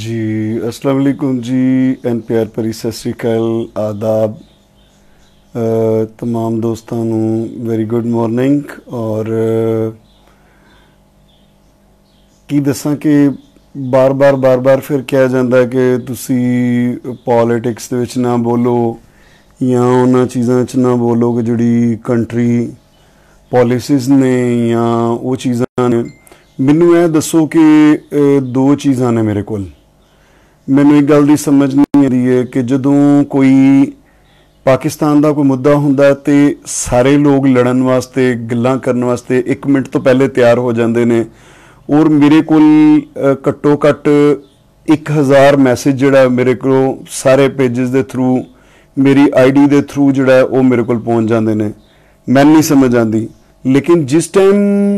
जी अस्सलाम वालेकुम जी ਐਨ ਪਿਆਰ ਭਰੀ ਸਤਿ ਸ੍ਰੀ ਅਕਾਲ ਆਦਾਬ ਅ, तमाम ਦੋਸਤਾਂ ਨੂੰ ਵੈਰੀ ਗੁੱਡ ਮਾਰਨਿੰਗ ਔਰ ਅ, ਕੀ ਦੱਸਾਂ ਕਿ ਬਾਰ-ਬਾਰ ਬਾਰ-ਬਾਰ ਫਿਰ ਕਿਹਾ ਜਾਂਦਾ ਹੈ ਕਿ ਤੁਸੀਂ ਪੋਲਿਟਿਕਸ ਦੇ ਵਿੱਚ ਨਾ ਬੋਲੋ ਜਾਂ ਉਹਨਾਂ ਚੀਜ਼ਾਂ 'ਚ ਨਾ ਬੋਲੋ ਕਿ ਜਿਹੜੀ ਕੰਟਰੀ ਪਾਲਿਸੀਜ਼ ਨੇ ਜਾਂ ਉਹ ਚੀਜ਼ਾਂ ਨੇ ਮੈਨੂੰ ਇਹ ਦੱਸੋ ਕਿ ਦੋ ਚੀਜ਼ਾਂ ਨੇ ਮੇਰੇ ਕੋਲ। ਮੈਨੂੰ ਇੱਕ ਗੱਲ ਦੀ ਸਮਝ ਨਹੀਂ ਆ ਰਹੀ ਹੈ ਕਿ ਜਦੋਂ ਕੋਈ ਪਾਕਿਸਤਾਨ ਦਾ ਕੋਈ ਮੁੱਦਾ ਹੁੰਦਾ ਤੇ ਸਾਰੇ ਲੋਕ ਲੜਨ ਵਾਸਤੇ, ਗੱਲਾਂ ਕਰਨ ਵਾਸਤੇ 1 ਮਿੰਟ ਤੋਂ ਪਹਿਲੇ ਤਿਆਰ ਹੋ ਜਾਂਦੇ ਨੇ, ਔਰ ਮੇਰੇ ਕੋਲ ਘੱਟੋ ਘੱਟ 1000 ਮੈਸੇਜ ਜਿਹੜਾ ਮੇਰੇ ਕੋਲ ਸਾਰੇ ਪੇजेस ਦੇ ਥਰੂ ਮੇਰੀ ਆਈਡੀ ਦੇ ਥਰੂ ਜਿਹੜਾ ਉਹ ਮੇਰੇ ਕੋਲ ਪਹੁੰਚ ਜਾਂਦੇ ਨੇ। ਮੈਨੂੰ ਨਹੀਂ ਸਮਝ ਆਉਂਦੀ। ਲੇਕਿਨ ਜਿਸ ਟਾਈਮ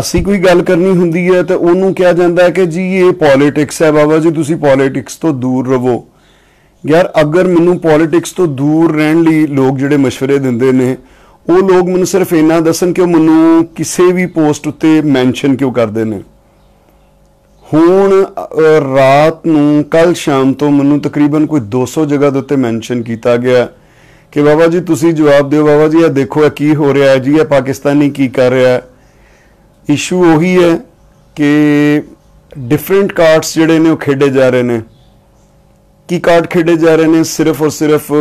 ਅਸੀਂ ਕੋਈ ਗੱਲ ਕਰਨੀ ਹੁੰਦੀ ਹੈ ਤਾਂ ਉਹਨੂੰ ਕਿਹਾ ਜਾਂਦਾ ਹੈ ਕਿ ਜੀ, ਇਹ ਪੋਲਿਟਿਕਸ ਹੈ ਬਾਬਾ ਜੀ, ਤੁਸੀਂ ਪੋਲਿਟਿਕਸ ਤੋਂ ਦੂਰ ਰਹੋ। ਯਾਰ, ਅਗਰ ਮੈਨੂੰ ਪੋਲਿਟਿਕਸ ਤੋਂ ਦੂਰ ਰਹਿਣ ਲਈ ਲੋਕ ਜਿਹੜੇ مشਵਰੇ ਦਿੰਦੇ ਨੇ, ਉਹ ਲੋਕ ਮੈਨੂੰ ਸਿਰਫ ਇੰਨਾ ਦੱਸਣ ਕਿ ਉਹ ਮੈਨੂੰ ਕਿਸੇ ਵੀ ਪੋਸਟ ਉੱਤੇ ਮੈਂਸ਼ਨ ਕਿਉਂ ਕਰਦੇ ਨੇ। ਹੁਣ ਰਾਤ ਨੂੰ ਕੱਲ ਸ਼ਾਮ ਤੋਂ ਮੈਨੂੰ ਤਕਰੀਬਨ ਕੋਈ 200 ਜਗ੍ਹਾ ਦੇ ਉੱਤੇ ਮੈਂਸ਼ਨ ਕੀਤਾ ਗਿਆ ਕਿ ਬਾਬਾ ਜੀ, ਤੁਸੀਂ ਜਵਾਬ ਦਿਓ। ਬਾਬਾ ਜੀ, ਇਹ ਦੇਖੋ, ਇਹ ਕੀ ਹੋ ਰਿਹਾ ਹੈ ਜੀ, ਇਹ ਪਾਕਿਸਤਾਨੀ ਕੀ ਕਰ ਰਿਹਾ ਹੈ। ਇਸ਼ੂ ਉਹੀ ਹੈ ਕਿ ਡਿਫਰੈਂਟ ਕਾਰਡਸ ਜਿਹੜੇ ਨੇ ਉਹ ਖੇਡੇ ਜਾ ਰਹੇ ਨੇ। ਕੀ ਕਾਰਡ ਖੇਡੇ ਜਾ ਰਹੇ ਨੇ? ਸਿਰਫ ਔਰ ਸਿਰਫ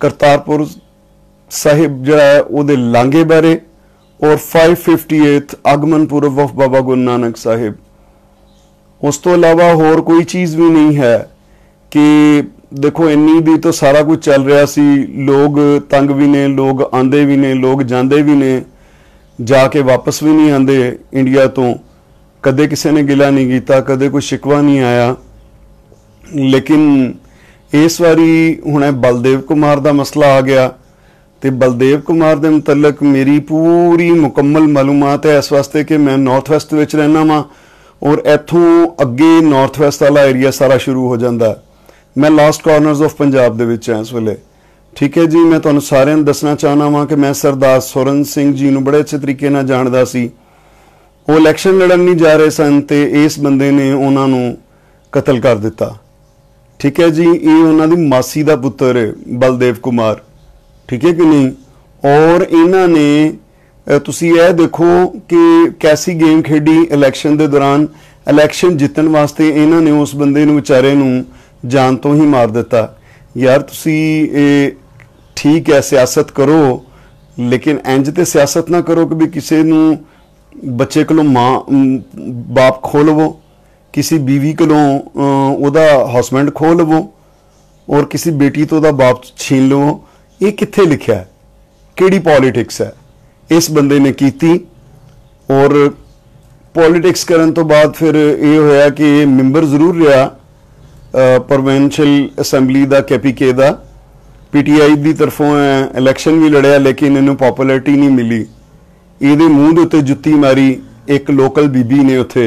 ਕਰਤਾਰਪੁਰ ਸਾਹਿਬ ਜਿਹੜਾ ਹੈ, ਉਹਦੇ ਲਾਂਘੇ ਬਾਰੇ ਔਰ 558th ਆਗਮਨ ਪੁਰਬ ਆਫ ਬਾਬਾ ਗੁਰੂ ਨਾਨਕ ਸਾਹਿਬ। ਉਸ ਤੋਂ ਇਲਾਵਾ ਹੋਰ ਕੋਈ ਚੀਜ਼ ਵੀ ਨਹੀਂ ਹੈ ਕਿ ਦੇਖੋ, ਇੰਨੀ ਦੀ ਤਾਂ ਸਾਰਾ ਕੁਝ ਚੱਲ ਰਿਹਾ ਸੀ। ਲੋਕ ਤੰਗ ਵੀ ਨੇ, ਲੋਕ ਆਂਦੇ ਵੀ ਨੇ, ਲੋਕ ਜਾਂਦੇ ਵੀ ਨੇ। ਜਾ ਕੇ ਵਾਪਸ ਵੀ ਨਹੀਂ ਆਂਦੇ ਇੰਡੀਆ ਤੋਂ। ਕਦੇ ਕਿਸੇ ਨੇ ਗਿਲਾ ਨਹੀਂ ਕੀਤਾ, ਕਦੇ ਕੋਈ ਸ਼ਿਕਵਾ ਨਹੀਂ ਆਇਆ। ਲੇਕਿਨ ਇਸ ਵਾਰੀ ਹੁਣ ਬਲਦੇਵ ਕੁਮਾਰ ਦਾ ਮਸਲਾ ਆ ਗਿਆ ਤੇ ਬਲਦੇਵ ਕੁਮਾਰ ਦੇ ਮੁਤਲਕ ਮੇਰੀ ਪੂਰੀ ਮੁਕੰਮਲ ਮਾਲੂਮਾਤ ਹੈ ਇਸ ਵਾਸਤੇ ਕਿ ਮੈਂ ਨਾਰਥ ਵੈਸਟ ਵਿੱਚ ਰਹਿਣਾ ਵਾਂ ਔਰ ਇੱਥੋਂ ਅੱਗੇ ਨਾਰਥ ਵੈਸਟ ਵਾਲਾ ਏਰੀਆ ਸਾਰਾ ਸ਼ੁਰੂ ਹੋ ਜਾਂਦਾ। ਮੈਂ ਲਾਸਟ ਕਾਰਨਰਸ ਆਫ ਪੰਜਾਬ ਦੇ ਵਿੱਚ ਹਾਂ ਇਸ ਵੇਲੇ। ਠੀਕ ਹੈ ਜੀ, ਮੈਂ ਤੁਹਾਨੂੰ ਸਾਰਿਆਂ ਨੂੰ ਦੱਸਣਾ ਚਾਹਨਾ ਵਾਂ ਕਿ ਮੈਂ ਸਰਦਾਰ ਸੁਰਨ ਸਿੰਘ ਜੀ ਨੂੰ ਬੜੇ ਅੱਛੇ ਤਰੀਕੇ ਨਾਲ ਜਾਣਦਾ ਸੀ। ਉਹ ਇਲੈਕਸ਼ਨ ਲੜਨ ਨਹੀਂ ਜਾ ਰਹੇ ਸਨ ਤੇ ਇਸ ਬੰਦੇ ਨੇ ਉਹਨਾਂ ਨੂੰ ਕਤਲ ਕਰ ਦਿੱਤਾ। ਠੀਕ ਹੈ ਜੀ, ਇਹ ਉਹਨਾਂ ਦੀ ਮਾਸੀ ਦਾ ਪੁੱਤਰ ਹੈ ਬਲਦੇਵ ਕੁਮਾਰ। ਠੀਕ ਹੈ ਕਿ ਨਹੀਂ? ਔਰ ਇਹਨਾਂ ਨੇ ਤੁਸੀਂ ਇਹ ਦੇਖੋ ਕਿ ਕੈਸੀ ਗੇਮ ਖੇਡੀ ਇਲੈਕਸ਼ਨ ਦੇ ਦੌਰਾਨ। ਇਲੈਕਸ਼ਨ ਜਿੱਤਣ ਵਾਸਤੇ ਇਹਨਾਂ ਨੇ ਉਸ ਬੰਦੇ ਨੂੰ ਵਿਚਾਰੇ ਨੂੰ ਜਾਨ ਤੋਂ ਹੀ ਮਾਰ ਦਿੱਤਾ। ਯਾਰ, ਤੁਸੀਂ ਇਹ ਠੀਕ ਹੈ, ਸਿਆਸਤ ਕਰੋ, ਲੇਕਿਨ ਇੰਜ ਤੇ ਸਿਆਸਤ ਨਾ ਕਰੋ ਕਿ ਵੀ ਕਿਸੇ ਨੂੰ ਬੱਚੇ ਕੋਲੋਂ ਮਾਂ ਬਾਪ ਖੋ ਲਵੋ, ਕਿਸੇ ਬੀਵੀ ਕੋਲੋਂ ਉਹਦਾ ਹਸਬੰਡ ਖੋ ਲਵੋ, ਔਰ ਕਿਸੇ ਬੇਟੀ ਤੋਂ ਉਹਦਾ ਬਾਪ ਛੀਨ ਲਵੋ। ਇਹ ਕਿੱਥੇ ਲਿਖਿਆ ਹੈ? ਕਿਹੜੀ ਪੋਲਿਟਿਕਸ ਹੈ? ਇਸ ਬੰਦੇ ਨੇ ਕੀਤੀ, ਔਰ ਪੋਲਿਟਿਕਸ ਕਰਨ ਤੋਂ ਬਾਅਦ ਫਿਰ ਇਹ ਹੋਇਆ ਕਿ ਇਹ ਮੈਂਬਰ ਜ਼ਰੂਰ ਰਿਹਾ ਪ੍ਰੋਵਿੰਸ਼ੀਅਲ ਅਸੈਂਬਲੀ ਦਾ, ਕੇਪੀਕੇ ਦਾ। ਪੀਟੀਆਈ ਦੀ ਤਰਫੋਂ ਇਲੈਕਸ਼ਨ ਵੀ ਲੜਿਆ ਲੇਕਿਨ ਇਹਨੂੰ ਪਪੂਲੈਰਿਟੀ ਨਹੀਂ ਮਿਲੀ। ਇਹਦੇ ਮੂੰਹ ਦੇ ਉੱਤੇ ਜੁੱਤੀ ਮਾਰੀ ਇੱਕ ਲੋਕਲ ਬੀਬੀ ਨੇ ਉੱਥੇ।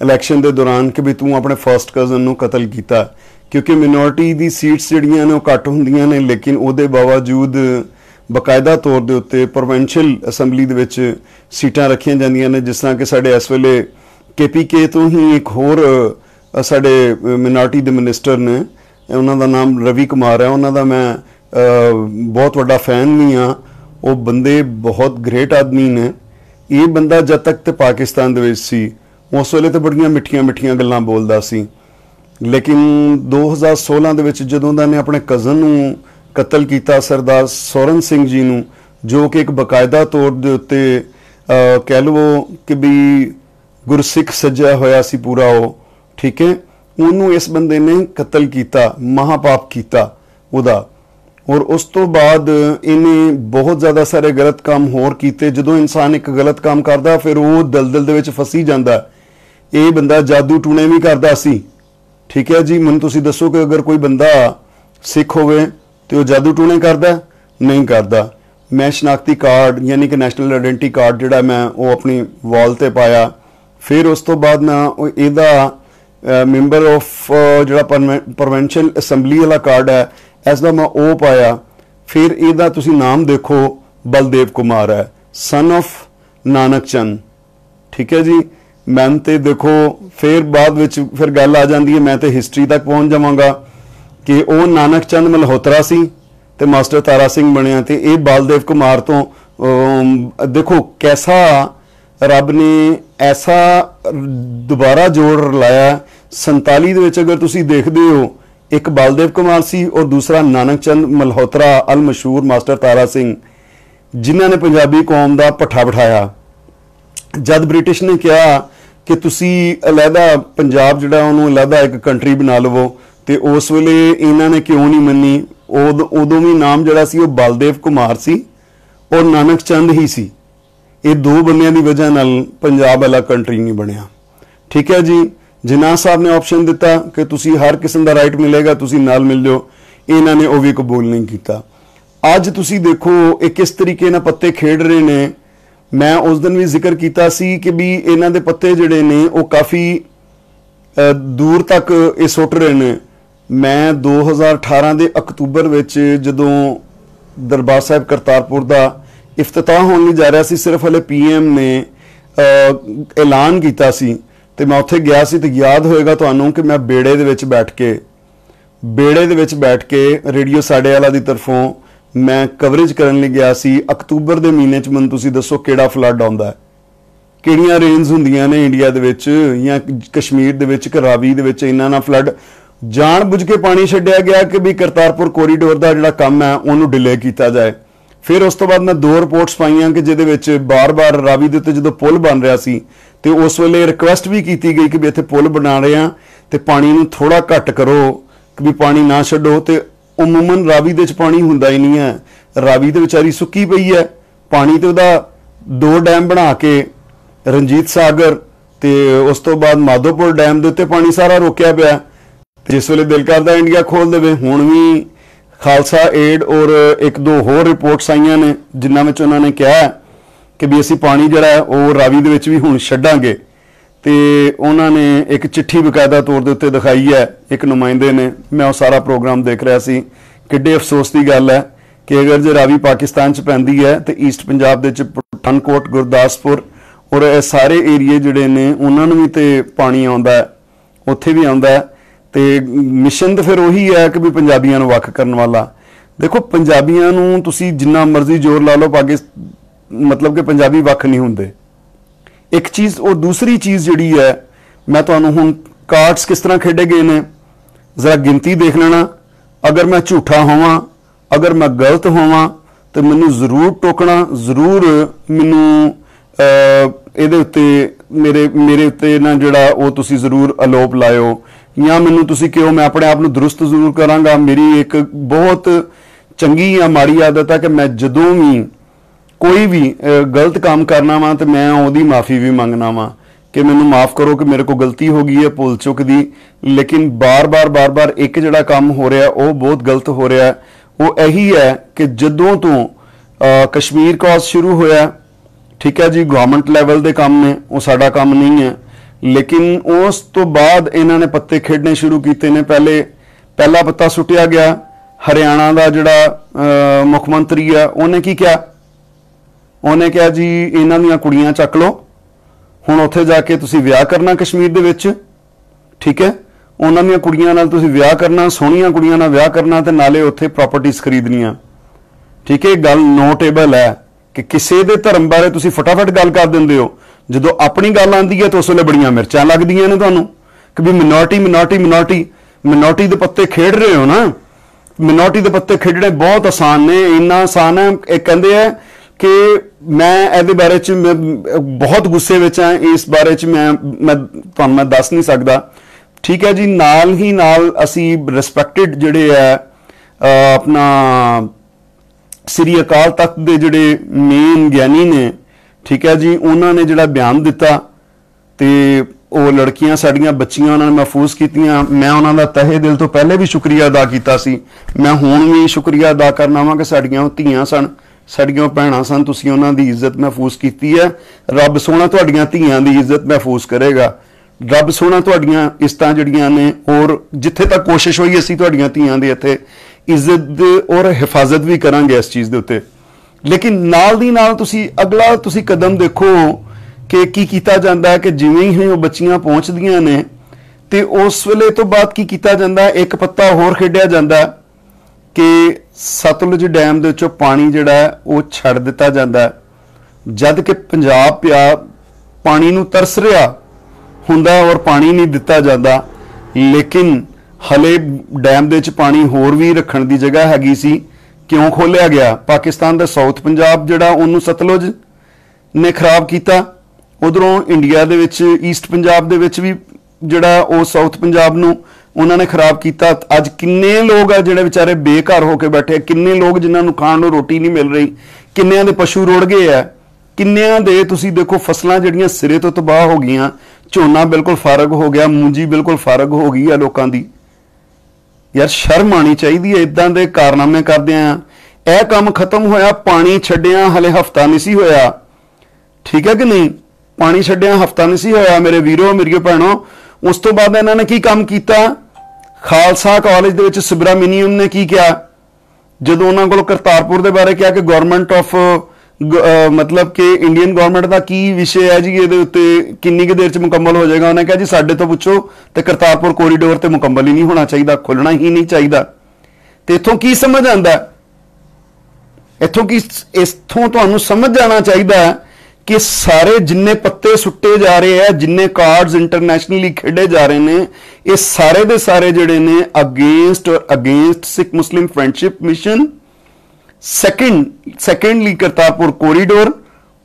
ਇਲੈਕਸ਼ਨ ਦੇ ਦੌਰਾਨ ਕਿ ਵੀ ਤੂੰ ਆਪਣੇ ਫਰਸਟ ਕਜ਼ਨ ਨੂੰ ਕਤਲ ਕੀਤਾ। ਕਿਉਂਕਿ ਮਿਨੋਰਟੀ ਦੀ ਸੀਟਸ ਜਿਹੜੀਆਂ ਨੇ ਉਹ ਘੱਟ ਹੁੰਦੀਆਂ ਨੇ, ਲੇਕਿਨ ਉਹਦੇ ਬਾਵਜੂਦ ਬਕਾਇਦਾ ਤੌਰ ਦੇ ਉੱਤੇ ਪ੍ਰੋਵਿੰਸ਼ੀਅਲ ਅਸੈਂਬਲੀ ਦੇ ਵਿੱਚ ਸੀਟਾਂ ਰੱਖੀਆਂ ਜਾਂਦੀਆਂ ਨੇ, ਜਿਸ ਤਰ੍ਹਾਂ ਕਿ ਸਾਡੇ ਇਸ ਵੇਲੇ ਕੇਪੀਕੇ ਤੋਂ ਹੀ ਇੱਕ ਹੋਰ ਸਾਡੇ ਮਿਨੋਰਟੀ ਦੇ ਮਿਨਿਸਟਰ ਨੇ। ਉਹਨਾਂ ਦਾ ਨਾਮ ਰਵੀ ਕੁਮਾਰ ਹੈ। ਉਹਨਾਂ ਦਾ ਮੈਂ ਬਹੁਤ ਵੱਡਾ ਫੈਨ ਵੀ ਆ ਉਹ ਬੰਦੇ ਬਹੁਤ ਗ੍ਰੇਟ ਆਦਮੀ ਨੇ। ਇਹ ਬੰਦਾ ਜਦ ਤੱਕ ਤੇ ਪਾਕਿਸਤਾਨ ਦੇ ਵਿੱਚ ਸੀ, ਉਸ ਵੇਲੇ ਤੇ ਬੜੀਆਂ ਮਿੱਠੀਆਂ ਮਿੱਠੀਆਂ ਗੱਲਾਂ ਬੋਲਦਾ ਸੀ। ਲੇਕਿਨ 2016 ਦੇ ਵਿੱਚ ਜਦੋਂ ਉਹਨਾਂ ਨੇ ਆਪਣੇ ਕਜ਼ਨ ਨੂੰ ਕਤਲ ਕੀਤਾ, ਸਰਦਾਰ ਸੋਰਨ ਸਿੰਘ ਜੀ ਨੂੰ, ਜੋ ਕਿ ਇੱਕ ਬਕਾਇਦਾ ਤੌਰ ਦੇ ਉੱਤੇ ਕਹਿ ਲਵੋ ਕਿ ਵੀ ਗੁਰਸਿੱਖ ਸੱਜਿਆ ਹੋਇਆ ਸੀ ਪੂਰਾ ਉਹ, ਠੀਕ ਹੈ? ਉਹਨੂੰ ਇਸ ਬੰਦੇ ਨੇ ਕਤਲ ਕੀਤਾ, ਮਹਾਪਾਪ ਕੀਤਾ ਉਹਦਾ। ਔਰ ਉਸ ਤੋਂ ਬਾਅਦ ਇਹਨੇ ਬਹੁਤ ਜ਼ਿਆਦਾ ਸਾਰੇ ਗਲਤ ਕੰਮ ਹੋਰ ਕੀਤੇ। ਜਦੋਂ ਇਨਸਾਨ ਇੱਕ ਗਲਤ ਕੰਮ ਕਰਦਾ, ਫਿਰ ਉਹ ਦਲਦਲ ਦੇ ਵਿੱਚ ਫਸੀ ਜਾਂਦਾ। ਇਹ ਬੰਦਾ ਜਾਦੂ ਟੂਣੇ ਵੀ ਕਰਦਾ ਸੀ। ਠੀਕ ਹੈ ਜੀ, ਮੈਨੂੰ ਤੁਸੀਂ ਦੱਸੋ ਕਿ ਅਗਰ ਕੋਈ ਬੰਦਾ ਸਿੱਖ ਹੋਵੇ ਤੇ ਉਹ ਜਾਦੂ ਟੂਣੇ ਕਰਦਾ, ਨਹੀਂ ਕਰਦਾ। ਮੈਂ ਸ਼ਨਾਖਤੀ ਕਾਰਡ, ਯਾਨੀ ਕਿ ਨੈਸ਼ਨਲ ਆਇਡੈਂਟੀ ਕਾਰਡ ਜਿਹੜਾ ਮੈਂ ਉਹ ਆਪਣੀ ਵਾਲ ਤੇ ਪਾਇਆ। ਫਿਰ ਉਸ ਤੋਂ ਬਾਅਦ ਨਾ ਉਹ ਇਹਦਾ ਮੈਂਬਰ ਆਫ ਜਿਹੜਾ ਪ੍ਰੋਵਿੰਸ਼ੀਅਲ ਅਸੈਂਬਲੀ ਵਾਲਾ ਕਾਰਡ ਹੈ ਇਸ ਦਾ ਮੈਂ ਉਹ ਪਾਇਆ। ਫਿਰ ਇਹਦਾ ਤੁਸੀਂ ਨਾਮ ਦੇਖੋ, ਬਲਦੇਵ ਕੁਮਾਰ ਹੈ। ਸਨ of ਨਾਨਕ ਚੰਦ। ਠੀਕ ਹੈ ਜੀ? ਮੈਂ ਤੇ ਦੇਖੋ, ਫਿਰ ਬਾਅਦ ਵਿੱਚ ਫਿਰ ਗੱਲ ਆ ਜਾਂਦੀ ਹੈ, ਮੈਂ ਤੇ ਹਿਸਟਰੀ ਤੱਕ ਪਹੁੰਚ ਜਾਵਾਂਗਾ ਕਿ ਉਹ ਨਾਨਕ ਚੰਦ ਮਲਹੋਤਰਾ ਸੀ ਤੇ ਮਾਸਟਰ ਤਾਰਾ ਸਿੰਘ ਬਣਿਆ ਤੇ ਇਹ ਬਲਦੇਵ ਕੁਮਾਰ ਤੋਂ ਦੇਖੋ ਕੈਸਾ ਰੱਬ ਨੇ ਐਸਾ ਦੁਬਾਰਾ ਜੋੜ ਲਾਇਆ। 47 ਦੇ ਵਿੱਚ ਅਗਰ ਤੁਸੀਂ ਦੇਖਦੇ ਹੋ ਇੱਕ ਬਲਦੇਵ ਕੁਮਾਰ ਸੀ ਔਰ ਦੂਸਰਾ ਨਾਨਕ ਚੰਦ ਮਲਹੋਤਰਾ ਅਲ ਮਸ਼ਹੂਰ ਮਾਸਟਰ ਤਾਰਾ ਸਿੰਘ, ਜਿਨ੍ਹਾਂ ਨੇ ਪੰਜਾਬੀ ਕੌਮ ਦਾ ਪੱਠਾ ਬਿਠਾਇਆ। ਜਦ ਬ੍ਰਿਟਿਸ਼ ਨੇ ਕਿਹਾ ਕਿ ਤੁਸੀਂ ਅਲੱਗਾ ਪੰਜਾਬ ਜਿਹੜਾ ਉਹਨੂੰ ਅਲੱਗਾ ਇੱਕ ਕੰਟਰੀ ਬਣਾ ਲਵੋ, ਤੇ ਉਸ ਵੇਲੇ ਇਹਨਾਂ ਨੇ ਕਿਉਂ ਨਹੀਂ ਮੰਨੀ? ਉਦ- ਉਦੋਂ ਵੀ ਨਾਮ ਜਿਹੜਾ ਸੀ ਉਹ ਬਲਦੇਵ ਕੁਮਾਰ ਸੀ ਔਰ ਨਾਨਕ ਚੰਦ ਹੀ ਸੀ। ਇਹ ਦੋ ਬੰਦਿਆਂ ਦੀ ਵਜ੍ਹਾ ਨਾਲ ਪੰਜਾਬ ਅਲੱਗ ਕੰਟਰੀ ਨਹੀਂ ਬਣਿਆ। ਠੀਕ ਹੈ ਜੀ? ਜਿਨਾ ਸਾਹਿਬ ਨੇ ਆਪਸ਼ਨ ਦਿੱਤਾ ਕਿ ਤੁਸੀਂ ਹਰ ਕਿਸਮ ਦਾ ਰਾਈਟ ਮਿਲੇਗਾ, ਤੁਸੀਂ ਨਾਲ ਮਿਲ ਜਾਓ। ਇਹਨਾਂ ਨੇ ਉਹ ਵੀ ਕਬੂਲ ਨਹੀਂ ਕੀਤਾ। ਅੱਜ ਤੁਸੀਂ ਦੇਖੋ ਇਹ ਕਿਸ ਤਰੀਕੇ ਨਾਲ ਪੱਤੇ ਖੇਡ ਰਹੇ ਨੇ। ਮੈਂ ਉਸ ਦਿਨ ਵੀ ਜ਼ਿਕਰ ਕੀਤਾ ਸੀ ਕਿ ਵੀ ਇਹਨਾਂ ਦੇ ਪੱਤੇ ਜਿਹੜੇ ਨੇ, ਉਹ ਕਾਫੀ ਦੂਰ ਤੱਕ ਇਹ ਸੁੱਟ ਰਹੇ ਨੇ। ਮੈਂ 2018 ਦੇ ਅਕਤੂਬਰ ਵਿੱਚ ਜਦੋਂ ਦਰਬਾਰ ਸਾਹਿਬ ਕਰਤਾਰਪੁਰ ਦਾ ਇਫਤਤਾਹ ਹੋਣ ਲਈ ਜਾ ਰਿਹਾ ਸੀ, ਸਿਰਫ ਹਲੇ ਪੀਐਮ ਨੇ ਐਲਾਨ ਕੀਤਾ ਸੀ। ਤੇ ਮੈਂ ਉੱਥੇ ਗਿਆ ਸੀ ਤੇ ਯਾਦ ਹੋਏਗਾ ਤੁਹਾਨੂੰ ਕਿ ਮੈਂ ਬੇੜੇ ਦੇ ਵਿੱਚ ਬੈਠ ਕੇ, ਬੇੜੇ ਦੇ ਵਿੱਚ ਬੈਠ ਕੇ ਰੇਡੀਓ ਸਾਡੇ ਵਾਲਾ ਦੀ ਤਰਫੋਂ ਮੈਂ ਕਵਰੇਜ ਕਰਨ ਲਈ ਗਿਆ ਸੀ। ਅਕਤੂਬਰ ਦੇ ਮਹੀਨੇ 'ਚ ਮੈਨੂੰ ਤੁਸੀਂ ਦੱਸੋ ਕਿਹੜਾ ਫਲੱਡ ਆਉਂਦਾ ਹੈ? ਕਿਹੜੀਆਂ ਰੇਂਜ ਹੁੰਦੀਆਂ ਨੇ ਇੰਡੀਆ ਦੇ ਵਿੱਚ ਜਾਂ ਕਸ਼ਮੀਰ ਦੇ ਵਿੱਚ ਕਿ ਰਾਵੀ ਦੇ ਵਿੱਚ ਇੰਨਾ ਨਾ ਫਲੱਡ ਜਾਣ ਬੁੱਝ ਕੇ ਪਾਣੀ ਛੱਡਿਆ ਗਿਆ ਕਿ ਵੀ ਕਰਤਾਰਪੁਰ ਕੋਰੀਡੋਰ ਦਾ ਜਿਹੜਾ ਕੰਮ ਹੈ ਉਹਨੂੰ ਡਿਲੇ ਕੀਤਾ ਜਾਏ। ਫਿਰ ਉਸ ਤੋਂ ਬਾਅਦ ਮੈਂ ਦੋ ਰਿਪੋਰਟਸ ਪਾਈਆਂ ਕਿ ਜਿਹਦੇ ਵਿੱਚ ਬਾਰ-ਬਾਰ ਰਾਵੀ ਦੇ ਉੱਤੇ ਜਦੋਂ ਪੁਲ ਬਣ ਰਿਹਾ ਸੀ ਤੇ ਉਸ ਵੇਲੇ ਰਿਕੁਐਸਟ ਵੀ ਕੀਤੀ ਗਈ ਕਿ ਵੀ ਇੱਥੇ ਪੁਲ ਬਣਾ ਰਹੇ ਆ ਤੇ ਪਾਣੀ ਨੂੰ ਥੋੜਾ ਘੱਟ ਕਰੋ, ਕਿ ਵੀ ਪਾਣੀ ਨਾ ਛੱਡੋ ਤੇ ਉਮੂਮਨ ਰਾਵੀ ਦੇ ਵਿੱਚ ਪਾਣੀ ਹੁੰਦਾ ਹੀ ਨਹੀਂ ਹੈ। ਰਾਵੀ ਦੇ ਵਿਚਾਰੀ ਸੁੱਕੀ ਪਈ ਹੈ। ਪਾਣੀ ਤੇ ਉਹਦਾ ਦੋ ਡੈਮ ਬਣਾ ਕੇ ਰਣਜੀਤ ਸਾਗਰ ਤੇ ਉਸ ਤੋਂ ਬਾਅਦ ਮਾਧੋਪੁਰ ਡੈਮ ਦੇ ਉੱਤੇ ਪਾਣੀ ਸਾਰਾ ਰੋਕਿਆ ਪਿਆ। ਤੇ ਜਿਸ ਵੇਲੇ ਦਿਲ ਕਰਦਾ ਇੰਡੀਆ ਖੋਲ ਦੇਵੇ, ਹੁਣ ਵੀ ਖਾਲਸਾ ਏਡ ਔਰ ਇੱਕ ਦੋ ਹੋਰ ਰਿਪੋਰਟਸ ਆਈਆਂ ਨੇ, ਜਿਨ੍ਹਾਂ ਵਿੱਚ ਉਹਨਾਂ ਨੇ ਕਿਹਾ ਕਿ ਵੀ ਅਸੀਂ ਪਾਣੀ ਜਿਹੜਾ ਉਹ ਰਾਵੀ ਦੇ ਵਿੱਚ ਵੀ ਹੁਣ ਛੱਡਾਂਗੇ। ਤੇ ਉਹਨਾਂ ਨੇ ਇੱਕ ਚਿੱਠੀ ਬਕਾਇਦਾ ਤੌਰ ਦੇ ਉੱਤੇ ਦਿਖਾਈ ਹੈ, ਇੱਕ ਨੁਮਾਇੰਦੇ ਨੇ। ਮੈਂ ਉਹ ਸਾਰਾ ਪ੍ਰੋਗਰਾਮ ਦੇਖ ਰਿਹਾ ਸੀ। ਕਿੱਡੇ ਅਫਸੋਸ ਦੀ ਗੱਲ ਹੈ ਕਿ ਅਗਰ ਜੇ ਰਾਵੀ ਪਾਕਿਸਤਾਨ ਚ ਪੈਂਦੀ ਹੈ, ਤੇ ਈਸਟ ਪੰਜਾਬ ਦੇ ਵਿੱਚ ਪਠਾਨਕੋਟ, ਗੁਰਦਾਸਪੁਰ ਔਰ ਇਹ ਸਾਰੇ ਏਰੀਏ ਜਿਹੜੇ ਨੇ, ਉਹਨਾਂ ਨੂੰ ਵੀ ਤੇ ਪਾਣੀ ਆਉਂਦਾ ਹੈ, ਉੱਥੇ ਵੀ ਆਉਂਦਾ ਹੈ। ਤੇ ਮਿਸ਼ਨ ਤਾਂ ਫਿਰ ਉਹੀ ਹੈ ਕਿ ਵੀ ਪੰਜਾਬੀਆਂ ਨੂੰ ਵੱਖ ਕਰਨ ਵਾਲਾ। ਦੇਖੋ, ਪੰਜਾਬੀਆਂ ਨੂੰ ਤੁਸੀਂ ਜਿੰਨਾ ਮਰਜ਼ੀ ਜ਼ੋਰ ਲਾ ਲਓ, ਪਾਕਿਸ ਮਤਲਬ ਕਿ ਪੰਜਾਬੀ ਵੱਖ ਨਹੀਂ ਹੁੰਦੇ। ਇੱਕ ਚੀਜ਼, ਉਹ ਦੂਸਰੀ ਚੀਜ਼ ਜਿਹੜੀ ਹੈ, ਮੈਂ ਤੁਹਾਨੂੰ ਹੁਣ ਕਾਰਡਸ ਕਿਸ ਤਰ੍ਹਾਂ ਖੇਡੇ ਗਏ ਨੇ, ਜ਼ਰਾ ਗਿਣਤੀ ਦੇਖ ਲੈਣਾ। ਅਗਰ ਮੈਂ ਝੂਠਾ ਹੋਵਾਂ, ਅਗਰ ਮੈਂ ਗਲਤ ਹੋਵਾਂ, ਤੇ ਮੈਨੂੰ ਜ਼ਰੂਰ ਟੋਕਣਾ, ਜ਼ਰੂਰ ਮੈਨੂੰ ਇਹਦੇ ਉੱਤੇ, ਮੇਰੇ ਮੇਰੇ ਉੱਤੇ ਨਾ ਜਿਹੜਾ ਉਹ ਤੁਸੀਂ ਜ਼ਰੂਰ ਅਲੋਪ ਲਾਇਓ। ਜਾਂ ਮੈਨੂੰ ਤੁਸੀਂ ਕਿਹੋ, ਮੈਂ ਆਪਣੇ ਆਪ ਨੂੰ ਦਰੁਸਤ ਜ਼ਰੂਰ ਕਰਾਂਗਾ। ਮੇਰੀ ਇੱਕ ਬਹੁਤ ਚੰਗੀ ਜਾਂ ਮਾੜੀ ਆਦਤ ਹੈ ਕਿ ਮੈਂ ਜਦੋਂ ਵੀ ਕੋਈ ਵੀ ਗਲਤ ਕੰਮ ਕਰਨਾ ਵਾ ਤੇ ਮੈਂ ਉਹਦੀ ਮਾਫੀ ਵੀ ਮੰਗਣਾ ਵਾ ਕਿ ਮੈਨੂੰ ਮਾਫ ਕਰੋ ਕਿ ਮੇਰੇ ਕੋਲ ਗਲਤੀ ਹੋ ਗਈ ਹੈ ਭੁੱਲ ਚੁੱਕ ਦੀ ਲੇਕਿਨ ਬਾਰ-ਬਾਰ ਬਾਰ-ਬਾਰ ਇੱਕ ਜਿਹੜਾ ਕੰਮ ਹੋ ਰਿਹਾ, ਉਹ ਬਹੁਤ ਗਲਤ ਹੋ ਰਿਹਾ। ਉਹ ਇਹੀ ਹੈ ਕਿ ਜਦੋਂ ਤੋਂ ਕਸ਼ਮੀਰ ਕਾਜ਼ ਸ਼ੁਰੂ ਹੋਇਆ, ਠੀਕ ਹੈ ਜੀ ਗਵਰਨਮੈਂਟ ਲੈਵਲ ਦੇ ਕੰਮ ਨੇ, ਉਹ ਸਾਡਾ ਕੰਮ ਨਹੀਂ ਹੈ। ਲੇਕਿਨ ਉਸ ਤੋਂ ਬਾਅਦ ਇਹਨਾਂ ਨੇ ਪੱਤੇ ਖੇਡਣੇ ਸ਼ੁਰੂ ਕੀਤੇ ਨੇ। ਪਹਿਲੇ, ਪਹਿਲਾ ਪੱਤਾ ਸੁੱਟਿਆ ਗਿਆ। ਹਰਿਆਣਾ ਦਾ ਜਿਹੜਾ ਮੁੱਖ ਮੰਤਰੀ ਆ, ਉਹਨੇ ਕੀ ਕਿਹਾ? ਉਹਨੇ ਕਿਹਾ ਜੀ, ਇਹਨਾਂ ਦੀਆਂ ਕੁੜੀਆਂ ਚੱਕ ਲਓ। ਹੁਣ ਉੱਥੇ ਜਾ ਕੇ ਤੁਸੀਂ ਵਿਆਹ ਕਰਨਾ ਕਸ਼ਮੀਰ ਦੇ ਵਿੱਚ, ਠੀਕ ਹੈ? ਉਹਨਾਂ ਦੀਆਂ ਕੁੜੀਆਂ ਨਾਲ ਤੁਸੀਂ ਵਿਆਹ ਕਰਨਾ, ਸੋਹਣੀਆਂ ਕੁੜੀਆਂ ਨਾਲ ਵਿਆਹ ਕਰਨਾ ਤੇ ਨਾਲੇ ਉੱਥੇ ਪ੍ਰਾਪਰਟੀਆਂ ਖਰੀਦਣੀਆਂ। ਠੀਕ ਹੈ, ਇਹ ਗੱਲ ਨੋਟੇਬਲ ਹੈ ਕਿ ਕਿਸੇ ਦੇ ਧਰਮ ਬਾਰੇ ਤੁਸੀਂ ਫਟਾਫਟ ਗੱਲ ਕਰ ਦਿੰਦੇ ਹੋ। ਜਦੋਂ ਆਪਣੀ ਗੱਲ ਆਂਦੀ ਹੈ ਤਾਂ ਉਸ ਵੇਲੇ ਬੜੀਆਂ ਮਿਰਚਾਂ ਲੱਗਦੀਆਂ ਨੇ ਤੁਹਾਨੂੰ ਕਿ ਵੀ ਮਿਨੋਰਟੀ ਮਿਨੋਰਟੀ ਮਿਨੋਰਟੀ ਮਿਨੋਰਟੀ ਦੇ ਪੱਤੇ ਖੇਡ ਰਹੇ ਹੋ ਨਾ। ਮਿਨੋਰਟੀ ਦੇ ਪੱਤੇ ਖੇਡਣੇ ਬਹੁਤ ਆਸਾਨ ਨੇ, ਇੰਨਾ ਆਸਾਨ ਹੈ, ਇਹ ਕਹਿੰਦੇ ਆ ਕਿ ਮੈਂ ਇਹਦੇ ਬਾਰੇ ਚ ਮੈਂ ਬਹੁਤ ਗੁੱਸੇ ਵਿੱਚ ਹਾਂ, ਇਸ ਬਾਰੇ ਚ ਮੈਂ ਮੈਂ ਤੁਹਾਨੂੰ ਮੈਂ ਦੱਸ ਨਹੀਂ ਸਕਦਾ। ਠੀਕ ਹੈ ਜੀ, ਨਾਲ ਹੀ ਨਾਲ ਅਸੀਂ ਰਿਸਪੈਕਟਡ ਜਿਹੜੇ ਆ ਆਪਣਾ ਸ੍ਰੀ ਅਕਾਲ ਤਖਤ ਦੇ ਜਿਹੜੇ ਮੇਨ ਗਿਆਨੀ ਨੇ, ਠੀਕ ਹੈ ਜੀ, ਉਹਨਾਂ ਨੇ ਜਿਹੜਾ ਬਿਆਨ ਦਿੱਤਾ ਤੇ ਉਹ ਲੜਕੀਆਂ ਸਾਡੀਆਂ ਬੱਚੀਆਂ ਉਹਨਾਂ ਨੇ ਮਹਿਫੂਜ਼ ਕੀਤੀਆਂ। ਮੈਂ ਉਹਨਾਂ ਦਾ ਤਹਿ ਦਿਲ ਤੋਂ ਪਹਿਲੇ ਵੀ ਸ਼ੁਕਰੀਆ ਅਦਾ ਕੀਤਾ ਸੀ। ਮੈਂ ਹੁਣ ਵੀ ਸ਼ੁਕਰੀਆ ਅਦਾ ਕਰਨਾ ਵਾਂ ਕਿ ਸਾਡੀਆਂ ਉਹ ਧੀਆਂ ਸਨ। ਸਾਡੀਆਂ ਭੈਣਾਂ ਸਨ, ਤੁਸੀਂ ਉਹਨਾਂ ਦੀ ਇੱਜ਼ਤ ਮਹਿਫੂਜ਼ ਕੀਤੀ ਹੈ। ਰੱਬ ਸੋਹਣਾ ਤੁਹਾਡੀਆਂ ਧੀਆਂ ਦੀ ਇੱਜ਼ਤ ਮਹਿਫੂਜ਼ ਕਰੇਗਾ। ਰੱਬ ਸੋਹਣਾ ਤੁਹਾਡੀਆਂ ਇਸਤਾਂ ਜਿਹੜੀਆਂ ਨੇ, ਔਰ ਜਿੱਥੇ ਤੱਕ ਕੋਸ਼ਿਸ਼ ਹੋਈ ਅਸੀਂ ਤੁਹਾਡੀਆਂ ਧੀਆਂ ਦੇ ਇੱਥੇ, ਇੱਜ਼ਤ ਦੇ ਔਰ ਹਿਫਾਜ਼ਤ ਵੀ ਕਰਾਂਗੇ ਇਸ ਚੀਜ਼ ਦੇ ਉੱਤੇ। ਲੇਕਿਨ ਨਾਲ ਦੀ ਨਾਲ ਤੁਸੀਂ ਅਗਲਾ ਤੁਸੀਂ ਕਦਮ ਦੇਖੋ ਕਿ ਕੀ ਕੀਤਾ ਜਾਂਦਾ ਹੈ ਕਿ ਜਿਵੇਂ ਹੀ ਉਹ ਬੱਚੀਆਂ ਪਹੁੰਚਦੀਆਂ ਨੇ, ਤੇ ਉਸ ਵੇਲੇ ਤੋਂ ਬਾਅਦ ਕੀ ਕੀਤਾ ਜਾਂਦਾ ਇੱਕ ਪੱਤਾ ਹੋਰ ਖੇਡਿਆ ਜਾਂਦਾ ਕਿ ਸਤਲੁਜ ਡੈਮ ਦੇ ਵਿੱਚੋਂ ਪਾਣੀ ਜਿਹੜਾ ਉਹ ਛੱਡ ਦਿੱਤਾ ਜਾਂਦਾ ਜਦ ਕਿ ਪੰਜਾਬ ਪਿਆ ਪਾਣੀ ਨੂੰ ਤਰਸ ਰਿਹਾ, ਹੁੰਦਾ ਔਰ ਪਾਣੀ ਨਹੀਂ ਦਿੱਤਾ ਜਾਂਦਾ। ਲੇਕਿਨ ਹਲੇ ਡੈਮ ਦੇ ਵਿੱਚ ਪਾਣੀ ਹੋਰ ਵੀ ਰੱਖਣ ਦੀ ਜਗ੍ਹਾ ਹੈਗੀ ਸੀ, ਕਿਉਂ ਖੋਲਿਆ ਗਿਆ? ਪਾਕਿਸਤਾਨ ਦਾ ਸਾਊਥ ਪੰਜਾਬ ਜਿਹੜਾ, ਉਹਨੂੰ ਸਤਲੁਜ ਨੇ ਖਰਾਬ ਕੀਤਾ। ਉਧਰੋਂ ਇੰਡੀਆ ਦੇ ਵਿੱਚ, ਈਸਟ ਪੰਜਾਬ ਦੇ ਵਿੱਚ ਵੀ ਜਿਹੜਾ ਉਹ ਸਾਊਥ ਪੰਜਾਬ ਨੂੰ ਉਹਨਾਂ ਨੇ ਖਰਾਬ ਕੀਤਾ। ਅੱਜ ਕਿੰਨੇ ਲੋਕ ਆ ਜਿਹੜੇ ਵਿਚਾਰੇ ਬੇਘਰ ਹੋ ਕੇ ਬੈਠੇ ਕਿੰਨੇ ਲੋਕ ਜਿਨ੍ਹਾਂ ਨੂੰ ਖਾਣ ਨੂੰ ਰੋਟੀ ਨਹੀਂ ਮਿਲ ਰਹੀ? ਕਿੰਨਿਆਂ ਦੇ ਪਸ਼ੂ ਰੁੜ ਗਏ ਆ? ਕਿੰਨਿਆਂ ਦੇ ਤੁਸੀਂ ਦੇਖੋ ਫਸਲਾਂ ਜਿਹੜੀਆਂ ਸਿਰੇ ਤੋਂ ਤਬਾਹ ਹੋ ਗਈਆਂ, ਝੋਨਾ ਬਿਲਕੁਲ ਫਾਰਗ ਹੋ ਗਿਆ, ਮੂੰਜੀ ਬਿਲਕੁਲ ਫਾਰਗ ਹੋ ਗਈ ਆ ਲੋਕਾਂ ਦੀ। ਯਾਰ ਸ਼ਰਮ ਆਣੀ ਚਾਹੀਦੀ ਹੈ ਇਦਾਂ ਦੇ ਕਾਰਨਾਮੇ ਕਰਦੇ ਆ। ਇਹ ਕੰਮ ਖਤਮ ਹੋਇਆ, ਪਾਣੀ ਛੱਡਿਆ, ਹਲੇ ਹਫਤਾ ਨਹੀਂ ਸੀ ਹੋਇਆ। ਠੀਕ ਹੈ ਕਿ ਨਹੀਂ? ਪਾਣੀ ਛੱਡਿਆ, ਹਫਤਾ ਨਹੀਂ ਸੀ ਹੋਇਆ, ਮੇਰੇ ਵੀਰੋ, ਮੇਰੀਓ ਭੈਣੋ। ਉਸ ਤੋਂ ਬਾਅਦ ਇਹਨਾਂ ਨੇ ਕੀ ਕੰਮ ਕੀਤਾ? ਖਾਲਸਾ ਕਾਲਜ ਦੇ ਵਿੱਚ ਸੁਬਰਾਮੀਨੀਅਮ ਨੇ ਕੀ ਕਿਹਾ? ਜਦੋਂ ਉਹਨਾਂ ਕੋਲ ਕਰਤਾਰਪੁਰ ਦੇ ਬਾਰੇ ਕਿਹਾ ਕਿ ਗਵਰਨਮੈਂਟ ਆਫ ਮਤਲਬ ਕਿ ਇੰਡੀਅਨ ਗਵਰਨਮੈਂਟ ਦਾ ਕੀ ਵਿਸ਼ੇ ਹੈ ਜੀ ਇਹਦੇ ਉੱਤੇ ਕਿੰਨੀ ਕੁ ਦੇਰ ਚ ਮੁਕੰਮਲ ਹੋ ਜਾਏਗਾ? ਉਹਨੇ ਕਿਹਾ ਜੀ ਸਾਡੇ ਤੋਂ ਪੁੱਛੋ ਤੇ ਕਰਤਾਰਪੁਰ ਕੋਰੀਡੋਰ ਤੇ ਮੁਕੰਮਲ ਹੀ ਨਹੀਂ ਹੋਣਾ ਚਾਹੀਦਾ, ਖੁੱਲਣਾ ਹੀ ਨਹੀਂ ਚਾਹੀਦਾ। ਤੇ ਇਥੋਂ ਕੀ ਸਮਝ ਆਂਦਾ ਇਥੋਂ ਕੀ ਇਥੋਂ ਤੁਹਾਨੂੰ ਸਮਝ ਜਾਣਾ ਚਾਹੀਦਾ ਕਿ ਸਾਰੇ ਜਿੰਨੇ ਪੱਤੇ ਸੁੱਟੇ ਜਾ ਰਹੇ ਆ, ਜਿੰਨੇ ਕਾਰਡਸ ਇੰਟਰਨੈਸ਼ਨਲੀ ਖੇਡੇ ਜਾ ਰਹੇ ਨੇ, ਇਹ ਸਾਰੇ ਦੇ ਸਾਰੇ ਜਿਹੜੇ ਨੇ ਅਗੇਂਸਟ ਔਰ against Sikh Muslim friendship mission second secondly Kartarpur corridor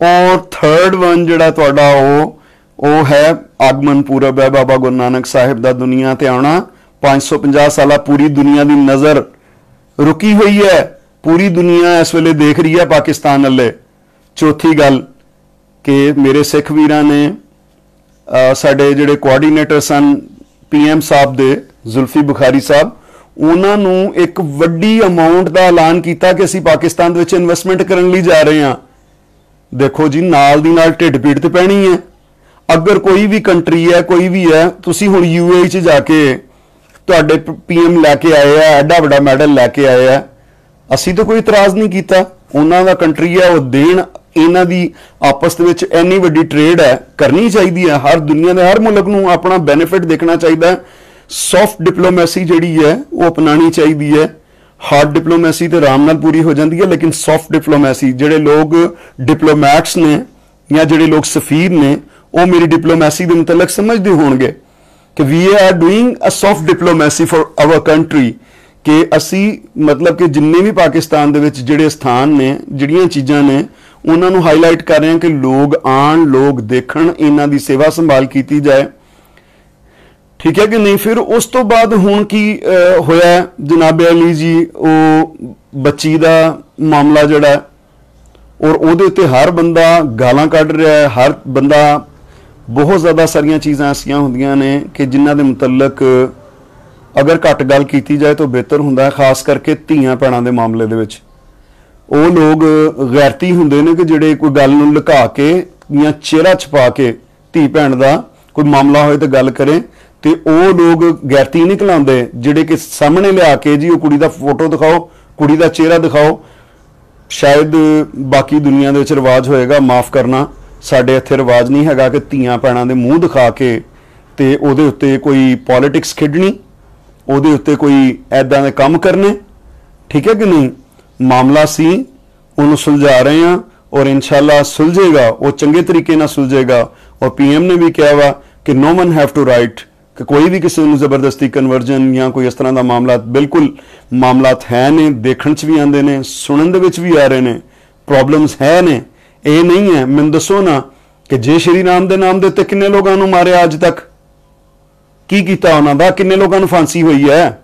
ਔਰ ਥਰਡ ਵਨ ਜਿਹੜਾ ਤੁਹਾਡਾ ਉਹ ਉਹ ਹੈ ਆਗਮਨ ਪੂਰਬ ਹੈ ਬਾਬਾ ਗੁਰੂ ਨਾਨਕ ਸਾਹਿਬ ਦਾ ਦੁਨੀਆ ਤੇ ਆਉਣਾ। 550 ਸਾਲਾ ਪੂਰੀ ਦੁਨੀਆ ਦੀ ਨਜ਼ਰ ਰੁਕੀ ਹੋਈ ਹੈ। ਪੂਰੀ ਦੁਨੀਆ ਇਸ ਵੇਲੇ ਦੇਖ ਰਹੀ ਹੈ ਪਾਕਿਸਤਾਨ ਵੱਲੇ। ਚੌਥੀ ਗੱਲ ਕਿ ਮੇਰੇ ਸਿੱਖ ਵੀਰਾਂ ਨੇ ਸਾਡੇ ਜਿਹੜੇ ਕੋਆਰਡੀਨੇਟਰ ਸਨ ਪੀਐਮ ਸਾਹਿਬ ਦੇ, ਜ਼ੁਲਫੀ ਬੁਖਾਰੀ ਸਾਹਿਬ, ਉਹਨਾਂ ਨੂੰ ਇੱਕ ਵੱਡੀ ਅਮਾਉਂਟ ਦਾ ਐਲਾਨ ਕੀਤਾ ਕਿ ਅਸੀਂ ਪਾਕਿਸਤਾਨ ਦੇ ਵਿੱਚ ਇਨਵੈਸਟਮੈਂਟ ਕਰਨ ਲਈ ਜਾ ਰਹੇ ਹਾਂ। ਦੇਖੋ ਜੀ, ਨਾਲ ਦੀ ਨਾਲ ਢਿੱਡ ਪੀੜ ਤੇ ਪੈਣੀ ਹੈ। ਅਗਰ ਕੋਈ ਵੀ ਕੰਟਰੀ ਹੈ, ਕੋਈ ਵੀ ਹੈ, ਤੁਸੀਂ ਹੁਣ ਯੂਏਈ 'ਚ ਜਾ ਕੇ ਤੁਹਾਡੇ ਪੀਐਮ ਲੈ ਕੇ ਆਏ ਆ, ਐਡਾ ਵੱਡਾ ਮੈਡਲ ਲੈ ਕੇ ਆਏ ਆ, ਅਸੀਂ ਤਾਂ ਕੋਈ ਇਤਰਾਜ਼ ਨਹੀਂ ਕੀਤਾ। ਉਹਨਾਂ ਦਾ ਕੰਟਰੀ ਹੈ, ਉਹ ਦੇਣ ਇਹਨਾਂ ਦੀ ਆਪਸ ਦੇ ਵਿੱਚ ਇੰਨੀ ਵੱਡੀ ਟ੍ਰੇਡ ਹੈ, ਕਰਨੀ ਚਾਹੀਦੀ ਹੈ। ਹਰ ਦੁਨੀਆ ਦੇ ਹਰ ਮੁਲਕ ਨੂੰ ਆਪਣਾ ਬੈਨੀਫਿਟ ਦੇਖਣਾ ਚਾਹੀਦਾ ਹੈ। ਸੌਫਟ ਡਿਪਲੋਮੈਸੀ ਜਿਹੜੀ ਹੈ, ਉਹ ਅਪਣਾਣੀ ਚਾਹੀਦੀ ਹੈ। ਹਾਰਡ ਡਿਪਲੋਮੈਸੀ ਤੇ ਆਰਾਮ ਨਾਲ ਪੂਰੀ ਹੋ ਜਾਂਦੀ ਹੈ, ਲੇਕਿਨ ਸੌਫਟ ਡਿਪਲੋਮੈਸੀ ਜਿਹੜੇ ਲੋਕ ਡਿਪਲੋਮੈਟਸ ਨੇ ਜਾਂ ਜਿਹੜੇ ਲੋਕ ਸਫੀਰ ਨੇ, ਉਹ ਮੇਰੀ ਡਿਪਲੋਮੈਸੀ ਦੇ ਮੁਤਲਕ ਸਮਝਦੇ ਹੋਣਗੇ ਕਿ we are doing a soft diplomacy for our country ਕਿ ਅਸੀਂ ਮਤਲਬ ਕਿ ਜਿੰਨੇ ਵੀ ਪਾਕਿਸਤਾਨ ਦੇ ਵਿੱਚ ਜਿਹੜੇ ਸਥਾਨ ਨੇ, ਜਿਹੜੀਆਂ ਚੀਜ਼ਾਂ ਨੇ ਉਹਨਾਂ ਨੂੰ ਹਾਈਲਾਈਟ ਕਰ ਰਹੇ ਹਾਂ ਕਿ ਲੋਕ ਆਣ ਲੋਕ ਦੇਖਣ, ਇਹਨਾਂ ਦੀ ਸੇਵਾ ਸੰਭਾਲ ਕੀਤੀ ਜਾਏ। ਠੀਕ ਹੈ ਕਿ ਨਹੀਂ? ਫਿਰ ਉਸ ਤੋਂ ਬਾਅਦ ਹੁਣ ਕੀ ਹੋਇਆ ਜਨਾਬ ਅਲੀ ਜੀ, ਉਹ ਬੱਚੀ ਦਾ ਮਾਮਲਾ ਜਿਹੜਾ ਔਰ ਉਹਦੇ ਉੱਤੇ ਹਰ ਬੰਦਾ ਗਾਲਾਂ ਕੱਢ ਰਿਹਾ ਹੈ, ਹਰ ਬੰਦਾ ਬਹੁਤ ਜ਼ਿਆਦਾ ਸਾਰੀਆਂ ਚੀਜ਼ਾਂ ਐਸੀਆਂ ਹੁੰਦੀਆਂ ਨੇ ਕਿ ਜਿਨ੍ਹਾਂ ਦੇ ਮੁਤਲਕ ਅਗਰ ਘੱਟ ਗੱਲ ਕੀਤੀ ਜਾਏ ਤਾਂ ਬਿਹਤਰ ਹੁੰਦਾ ਹੈ, ਖਾਸ ਕਰਕੇ ਧੀਆਂ ਭੈਣਾਂ ਦੇ ਮਾਮਲੇ ਦੇ ਵਿੱਚ। ਉਹ ਲੋਕ ਗੈਰਤੀ ਹੁੰਦੇ ਨੇ ਕਿ ਜਿਹੜੇ ਕੋਈ ਗੱਲ ਨੂੰ ਲੁਕਾ ਕੇ ਜਾਂ ਚਿਹਰਾ ਛਪਾ ਕੇ ਧੀ ਭੈਣ ਦਾ ਕੋਈ ਮਾਮਲਾ ਹੋਏ ਤਾਂ ਗੱਲ ਕਰੇ ਤੇ ਉਹ ਲੋਕ ਗੈਰਤੀ ਨਹੀਂ ਕਲਾਉਂਦੇ, ਜਿਹੜੇ ਕਿ ਸਾਹਮਣੇ ਲਿਆ ਕੇ ਜੀ ਉਹ ਕੁੜੀ ਦਾ ਫੋਟੋ ਦਿਖਾਓ, ਕੁੜੀ ਦਾ ਚਿਹਰਾ ਦਿਖਾਓ, ਸ਼ਾਇਦ ਬਾਕੀ ਦੁਨੀਆ ਦੇ ਵਿੱਚ ਰਿਵਾਜ ਹੋਏਗਾ, ਮਾਫ ਕਰਨਾ, ਸਾਡੇ ਇੱਥੇ ਰਿਵਾਜ ਨਹੀਂ ਹੈਗਾ ਕਿ ਧੀਆਂ ਭੈਣਾਂ ਦੇ ਮੂੰਹ ਦਿਖਾ ਕੇ ਤੇ ਉਹਦੇ ਉੱਤੇ ਕੋਈ ਪੋਲਿਟਿਕਸ ਖੇਡਣੀ, ਉਹਦੇ ਉੱਤੇ ਕੋਈ ਐਦਾਂ ਦੇ ਕੰਮ ਕਰਨੇ, ਠੀਕ ਹੈ ਕਿ ਨਹੀਂ? ਮਾਮਲਾ ਸੀ, ਉਹਨੂੰ ਸੁਲਝਾ ਰਹੇ ਹਾਂ ਔਰ ਇਨਸ਼ਾਅੱਲਾ ਸੁਲਝੇਗਾ, ਉਹ ਚੰਗੇ ਤਰੀਕੇ ਨਾਲ ਸੁਲਝੇਗਾ। ਔਰ ਪੀਐਮ ਨੇ ਵੀ ਕਿਹਾ ਵਾ ਕਿ ਨੋ ਮਨ ਹੈਵ ਟੂ ਰਾਈਟ ਕਿ ਕੋਈ ਵੀ ਕਿਸੇ ਨੂੰ ਜ਼ਬਰਦਸਤੀ ਕਨਵਰਜਨ ਜਾਂ ਕੋਈ ਇਸ ਤਰ੍ਹਾਂ ਦਾ ਮਾਮਲਾ, ਬਿਲਕੁਲ ਮਾਮਲਾਤ ਹੈ ਨੇ, ਦੇਖਣ 'ਚ ਵੀ ਆਉਂਦੇ ਨੇ, ਸੁਣਨ ਦੇ ਵਿੱਚ ਵੀ ਆ ਰਹੇ ਨੇ ਪ੍ਰੋਬਲਮਸ ਹੈ ਨੇ। ਇਹ ਨਹੀਂ ਹੈ, ਮੈਨੂੰ ਦੱਸੋ ਨਾ ਕਿ ਜੇ ਸ਼੍ਰੀ ਰਾਮ ਦੇ ਨਾਮ ਦੇ ਉੱਤੇ ਕਿੰਨੇ ਲੋਕਾਂ ਨੂੰ ਮਾਰਿਆ ਅੱਜ ਤੱਕ? ਕੀ ਕੀਤਾ ਉਹਨਾਂ ਦਾ? ਕਿੰਨੇ ਲੋਕਾਂ ਨੂੰ ਫਾਂਸੀ ਹੋਈ ਹੈ?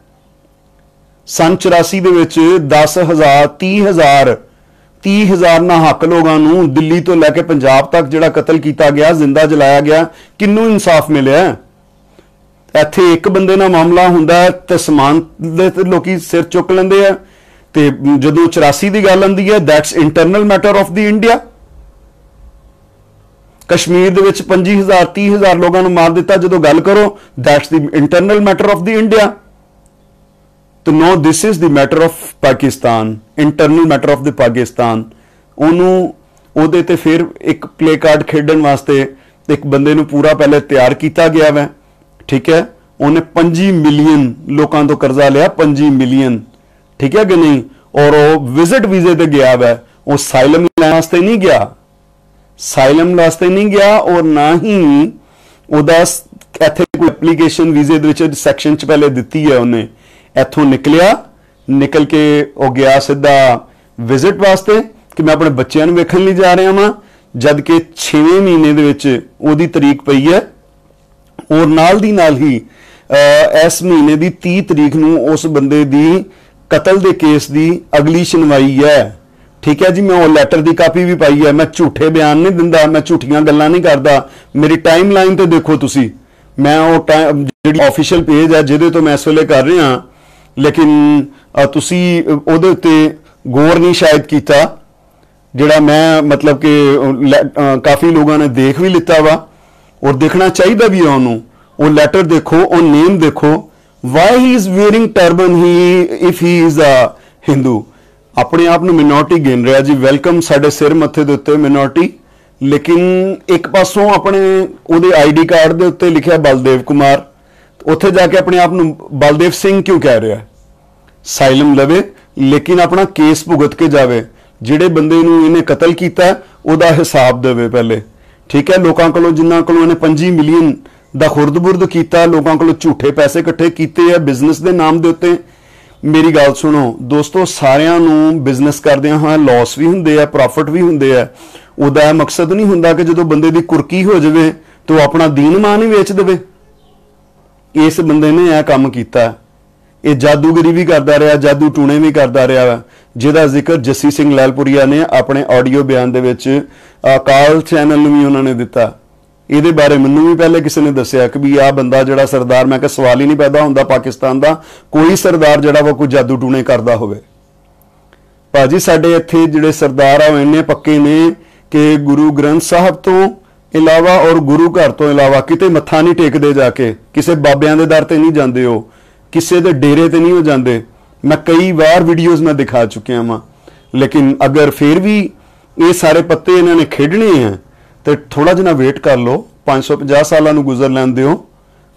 ਸਨ 84 ਦੇ ਵਿੱਚ 10000 30000 30000 ਨਾ ਹੱਕ ਲੋਕਾਂ ਨੂੰ ਦਿੱਲੀ ਤੋਂ ਲੈ ਕੇ ਪੰਜਾਬ ਤੱਕ ਜਿਹੜਾ ਕਤਲ ਕੀਤਾ ਗਿਆ, ਜ਼ਿੰਦਾ ਜਲਾਇਆ ਗਿਆ, ਕਿੰਨੂੰ ਇਨਸਾਫ ਮਿਲਿਆ? ਇੱਥੇ ਇੱਕ ਬੰਦੇ ਨਾਲ ਮਾਮਲਾ ਹੁੰਦਾ ਤੇ ਸਮਾਨ ਦੇ ਲੋਕੀ ਸਿਰ ਚੁੱਕ ਲੈਂਦੇ ਆ ਤੇ ਜਦੋਂ 84 ਦੀ ਗੱਲ ਆਉਂਦੀ ਹੈ that's internal matter of the India Kashmir ਦੇ ਵਿੱਚ 25000 30000 ਲੋਕਾਂ ਨੂੰ ਮਾਰ ਦਿੱਤਾ, ਜਦੋਂ ਗੱਲ ਕਰੋ that's the internal matter of the India ਤੋ no this is the matter of Pakistan internal matter of the Pakistan ਉਹਨੂੰ, ਉਹਦੇ ਤੇ ਫਿਰ ਇੱਕ ਪਲੇ ਕਾਰਡ ਖੇਡਣ ਵਾਸਤੇ ਇੱਕ ਬੰਦੇ ਨੂੰ ਪੂਰਾ ਪਹਿਲੇ ਤਿਆਰ ਕੀਤਾ ਗਿਆ ਵੈ। ਠੀਕ ਹੈ? ਉਹਨੇ 5 ਮਿਲੀਅਨ ਲੋਕਾਂ ਤੋਂ ਕਰਜ਼ਾ ਲਿਆ 5 ਮਿਲੀਅਨ। ਠੀਕ ਹੈ ਕਿ ਨਹੀਂ? ਔਰ ਉਹ ਵਿਜ਼ਿਟ ਵੀਜ਼ੇ ਤੇ ਗਿਆ ਵੈ। ਉਹ ਸਾਇਲਮ ਲੈਣ ਵਾਸਤੇ ਨਹੀਂ ਗਿਆ। ਸਾਇਲਮ ਵਾਸਤੇ ਨਹੀਂ ਗਿਆ ਔਰ ਨਾ ਹੀ ਉਹਦਾ ਇੱਥੇ ਕੋਈ ਐਪਲੀਕੇਸ਼ਨ ਵੀਜ਼ੇ ਦੇ ਵਿੱਚ ਸੈਕਸ਼ਨ ਚ ਪਹਿਲੇ ਦਿੱਤੀ ਹੈ ਉਹਨੇ। ਇੱਥੋਂ ਨਿਕਲਿਆ, ਨਿਕਲ ਕੇ ਉਹ ਗਿਆ ਸਿੱਧਾ ਵਿਜ਼ਿਟ ਵਾਸਤੇ ਕਿ ਮੈਂ ਆਪਣੇ ਬੱਚਿਆਂ ਨੂੰ ਵੇਖਣ ਲਈ ਜਾ ਰਿਹਾ ਹਾਂ ਜਦ ਕਿ 6 ਮਹੀਨੇ ਦੇ ਵਿੱਚ ਉਹਦੀ ਤਰੀਕ ਪਈ ਹੈ। ਔਰ ਨਾਲ ਦੀ ਨਾਲ ਹੀ ਇਸ ਮਹੀਨੇ ਦੀ 30 ਤਰੀਕ ਨੂੰ ਉਸ ਬੰਦੇ ਦੀ ਕਤਲ ਦੇ ਕੇਸ ਦੀ ਅਗਲੀ ਸੁਣਵਾਈ ਹੈ। ਠੀਕ ਹੈ ਜੀ, ਮੈਂ ਉਹ ਲੈਟਰ ਦੀ ਕਾਪੀ ਵੀ ਪਾਈ ਹੈ। ਮੈਂ ਝੂਠੇ ਬਿਆਨ ਨਹੀਂ ਦਿੰਦਾ, ਮੈਂ ਝੂਠੀਆਂ ਗੱਲਾਂ ਨਹੀਂ ਕਰਦਾ। ਮੇਰੀ ਟਾਈਮਲਾਈਨ ਤੇ ਦੇਖੋ ਤੁਸੀਂ। ਮੈਂ ਉਹ time- ਜਿਹੜੀ ਆਫੀਸ਼ੀਅਲ ਪੇਜ ਹੈ, ਜਿਹਦੇ ਤੋਂ ਮੈਂ ਇਸ ਵੇਲੇ ਕਰ ਰਿਹਾ ਲੇਕਿਨ ਤੁਸੀਂ ਉਹਦੇ ਉੱਤੇ ਗੌਰ ਨਹੀਂ ਸ਼ਾਇਦ ਕੀਤਾ, ਜਿਹੜਾ ਮੈਂ ਮਤਲਬ ਕਿ ਲੈ- ਕਾਫੀ ਲੋਕਾਂ ਨੇ ਦੇਖ ਵੀ ਲਿੱਤਾ ਵਾ, ਔਰ ਦੇਖਣਾ ਚਾਹੀਦਾ ਵੀ ਆ ਉਹਨੂੰ। ਉਹ ਲੈਟਰ ਦੇਖੋ, ਉਹ ਨੇਮ ਦੇਖੋ। Why he is wearing turban he if he is a Hindu ਆਪਣੇ ਆਪ ਨੂੰ ਮਿਨੋਰਟੀ ਗਿਣ ਰਿਹਾ ਜੀ। ਵੈਲਕਮ ਸਾਡੇ ਸਿਰ ਮੱਥੇ ਦੇ ਉੱਤੇ ਮਿਨੋਰਟੀ ਲੇਕਿਨ ਇੱਕ ਪਾਸੋਂ ਆਪਣੇ ਉਹਦੇ ਆਈਡੀ ਕਾਰਡ ਦੇ ਉੱਤੇ ਲਿਖਿਆ ਬਲਦੇਵ ਕੁਮਾਰ। ਉੱਥੇ ਜਾ ਕੇ ਆਪਣੇ ਆਪ ਨੂੰ ਬਲਦੇਵ ਸਿੰਘ ਕਿਉਂ ਕਹਿ ਰਿਹਾ? ਸਾਈਲਮ ਲਵੇ, ਲੇਕਿਨ ਆਪਣਾ ਕੇਸ ਭੁਗਤ ਕੇ ਜਾਵੇ। ਜਿਹੜੇ ਬੰਦੇ ਨੂੰ ਇਹਨੇ ਕਤਲ ਕੀਤਾ, ਉਹਦਾ ਹਿਸਾਬ ਦੇਵੇ ਪਹਿਲੇ। ਠੀਕ ਹੈ, ਲੋਕਾਂ ਕੋਲੋਂ, ਜਿਨ੍ਹਾਂ ਕੋਲੋਂ ਇਹਨੇ 5 ਮਿਲੀਅਨ ਦਾ ਖੁਰਦਬੁਰਦ ਕੀਤਾ, ਲੋਕਾਂ ਕੋਲੋਂ ਝੂਠੇ ਪੈਸੇ ਇਕੱਠੇ ਕੀਤੇ ਆ ਬਿਜ਼ਨਸ ਦੇ ਨਾਮ ਦੇ ਉੱਤੇ। ਮੇਰੀ ਗੱਲ ਸੁਣੋ, ਦੋਸਤੋ, ਸਾਰਿਆਂ ਨੂੰ ਬਿਜ਼ਨਸ ਕਰਦਿਆਂ ਹਾਂ ਲਾਸ ਵੀ ਹੁੰਦੇ ਆ ਪ੍ਰੋਫਿਟ ਵੀ ਹੁੰਦੇ ਆ। ਉਹਦਾ ਇਹ ਮਕਸਦ ਨਹੀਂ ਹੁੰਦਾ ਕਿ ਜਦੋਂ ਬੰਦੇ ਦੀ ਕੁਰਕੀ ਹੋ ਜਾਵੇ, ਤਾਂ ਉਹ ਆਪਣਾ ਦੀਨ ਮਾਨ ਹੀ ਵੇਚ ਦੇਵੇ। ਇਸ ਬੰਦੇ ਨੇ ਇਹ ਕੰਮ ਕੀਤਾ। ਇਹ ਜਾਦੂਗਰੀ ਵੀ ਕਰਦਾ ਰਿਹਾ, ਜਾਦੂ ਟੂਣੇ ਵੀ ਕਰਦਾ ਰਿਹਾ ਵਾ। ਜਿਹਦਾ ਜ਼ਿਕਰ ਜੱਸੀ ਸਿੰਘ ਲਾਲਪੁਰੀਆ ਨੇ ਆਪਣੇ ਆਡੀਓ ਬਿਆਨ ਦੇ ਵਿੱਚ ਅਕਾਲ ਚੈਨਲ ਨੂੰ ਵੀ ਉਹਨਾਂ ਨੇ ਦਿੱਤਾ। ਇਹਦੇ ਬਾਰੇ ਮੈਨੂੰ ਵੀ ਪਹਿਲੇ ਕਿਸੇ ਨੇ ਦੱਸਿਆ ਕਿ ਵੀ ਆਹ ਬੰਦਾ ਜਿਹੜਾ ਸਰਦਾਰ, ਮੈਂ ਕਿਹਾ ਸਵਾਲ ਹੀ ਨਹੀਂ ਪੈਦਾ ਹੁੰਦਾ ਪਾਕਿਸਤਾਨ ਦਾ, ਕੋਈ ਸਰਦਾਰ ਜਿਹੜਾ ਵਾ ਕੋਈ ਜਾਦੂ ਟੂਣੇ ਕਰਦਾ ਹੋਵੇ। ਭਾਜੀ, ਸਾਡੇ ਇੱਥੇ ਜਿਹੜੇ ਸਰਦਾਰ ਆ, ਉਹ ਇੰਨੇ ਪੱਕੇ ਨੇ ਕਿ ਗੁਰੂ ਗ੍ਰੰਥ ਸਾਹਿਬ ਤੋਂ ਇਲਾਵਾ ਔਰ ਗੁਰੂ ਘਰ ਤੋਂ ਇਲਾਵਾ ਕਿਤੇ ਮੱਥਾ ਨਹੀਂ ਟੇਕਦੇ ਜਾ ਕੇ। ਕਿਸੇ ਬਾਬਿਆਂ ਦੇ ਦਰ ਤੇ ਨਹੀਂ ਜਾਂਦੇ ਹੋ ਕਿਸੇ ਦੇ ਡੇਰੇ ਤੇ ਨਹੀਂ ਹੋ ਜਾਂਦੇ। ਮੈਂ ਕਈ ਵਾਰ ਵੀਡੀਓਜ਼ ਮੈਂ ਦਿਖਾ ਚੁੱਕਿਆ ਵਾਂ। ਲੇਕਿਨ ਅਗਰ ਫਿਰ ਵੀ ਇਹ ਸਾਰੇ ਪੱਤੇ ਇਹਨਾਂ ਨੇ ਖੇਡਣੇ ਆ ਤੇ ਥੋੜਾ ਜਿਹਾ ਵੇਟ ਕਰ ਲਓ। 550 ਸਾਲਾਂ ਨੂੰ ਗੁਜ਼ਰ ਲੈਂਦੇ ਹੋ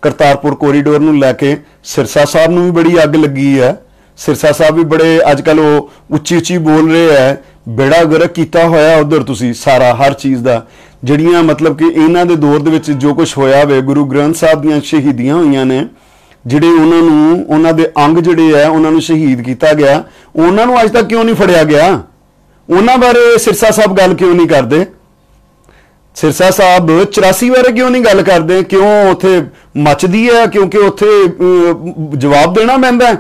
ਕਰਤਾਰਪੁਰ ਕੋਰੀਡੋਰ ਨੂੰ ਲੈ ਕੇ ਸਿਰਸਾ ਸਾਹਿਬ ਨੂੰ ਵੀ ਬੜੀ ਅੱਗ ਲੱਗੀ ਹੈ। ਸਿਰਸਾ ਸਾਹਿਬ ਵੀ ਬੜੇ ਅੱਜ ਕੱਲ ਉਹ ਉੱਚੀ ਉੱਚੀ ਬੋਲ ਰਹੇ ਹੈ। ਬੇੜਾ ਗਰਕ ਕੀਤਾ ਹੋਇਆ ਉਧਰ ਤੁਸੀਂ, ਸਾਰਾ, ਹਰ ਚੀਜ਼ ਦਾ। ਜਿਹੜੀਆਂ ਮਤਲਬ ਕਿ ਇਹਨਾਂ ਦੇ ਦੌਰ ਦੇ ਵਿੱਚ ਜੋ ਕੁਝ ਹੋਇਆ ਵੇ, ਗੁਰੂ ਗ੍ਰੰਥ ਸਾਹਿਬ ਦੀਆਂ ਸ਼ਹੀਦੀਆਂ ਹੋਈਆਂ ਨੇ ਜਿਹੜੇ ਉਹਨਾਂ ਨੂੰ, ਉਹਨਾਂ ਦੇ ਅੰਗ ਜਿਹੜੇ ਆ, ਉਹਨਾਂ ਨੂੰ ਸ਼ਹੀਦ ਕੀਤਾ ਗਿਆ। ਉਹਨਾਂ ਨੂੰ ਅੱਜ ਤੱਕ ਕਿਉਂ ਨਹੀਂ ਫੜਿਆ ਗਿਆ? ਉਹਨਾਂ ਬਾਰੇ ਸਿਰਸਾ ਸਾਹਿਬ ਗੱਲ ਕਿਉਂ ਨਹੀਂ ਕਰਦੇ? ਸਿਰਸਾ ਸਾਹਿਬ 84 ਬਾਰੇ ਕਿਉਂ ਨਹੀਂ ਗੱਲ ਕਰਦੇ? ਕਿਉਂ ਉੱਥੇ ਮੱਚਦੀ ਹੈ ਕਿਉਂਕਿ ਉੱਥੇ ਜਵਾਬ ਦੇਣਾ ਪੈਂਦਾ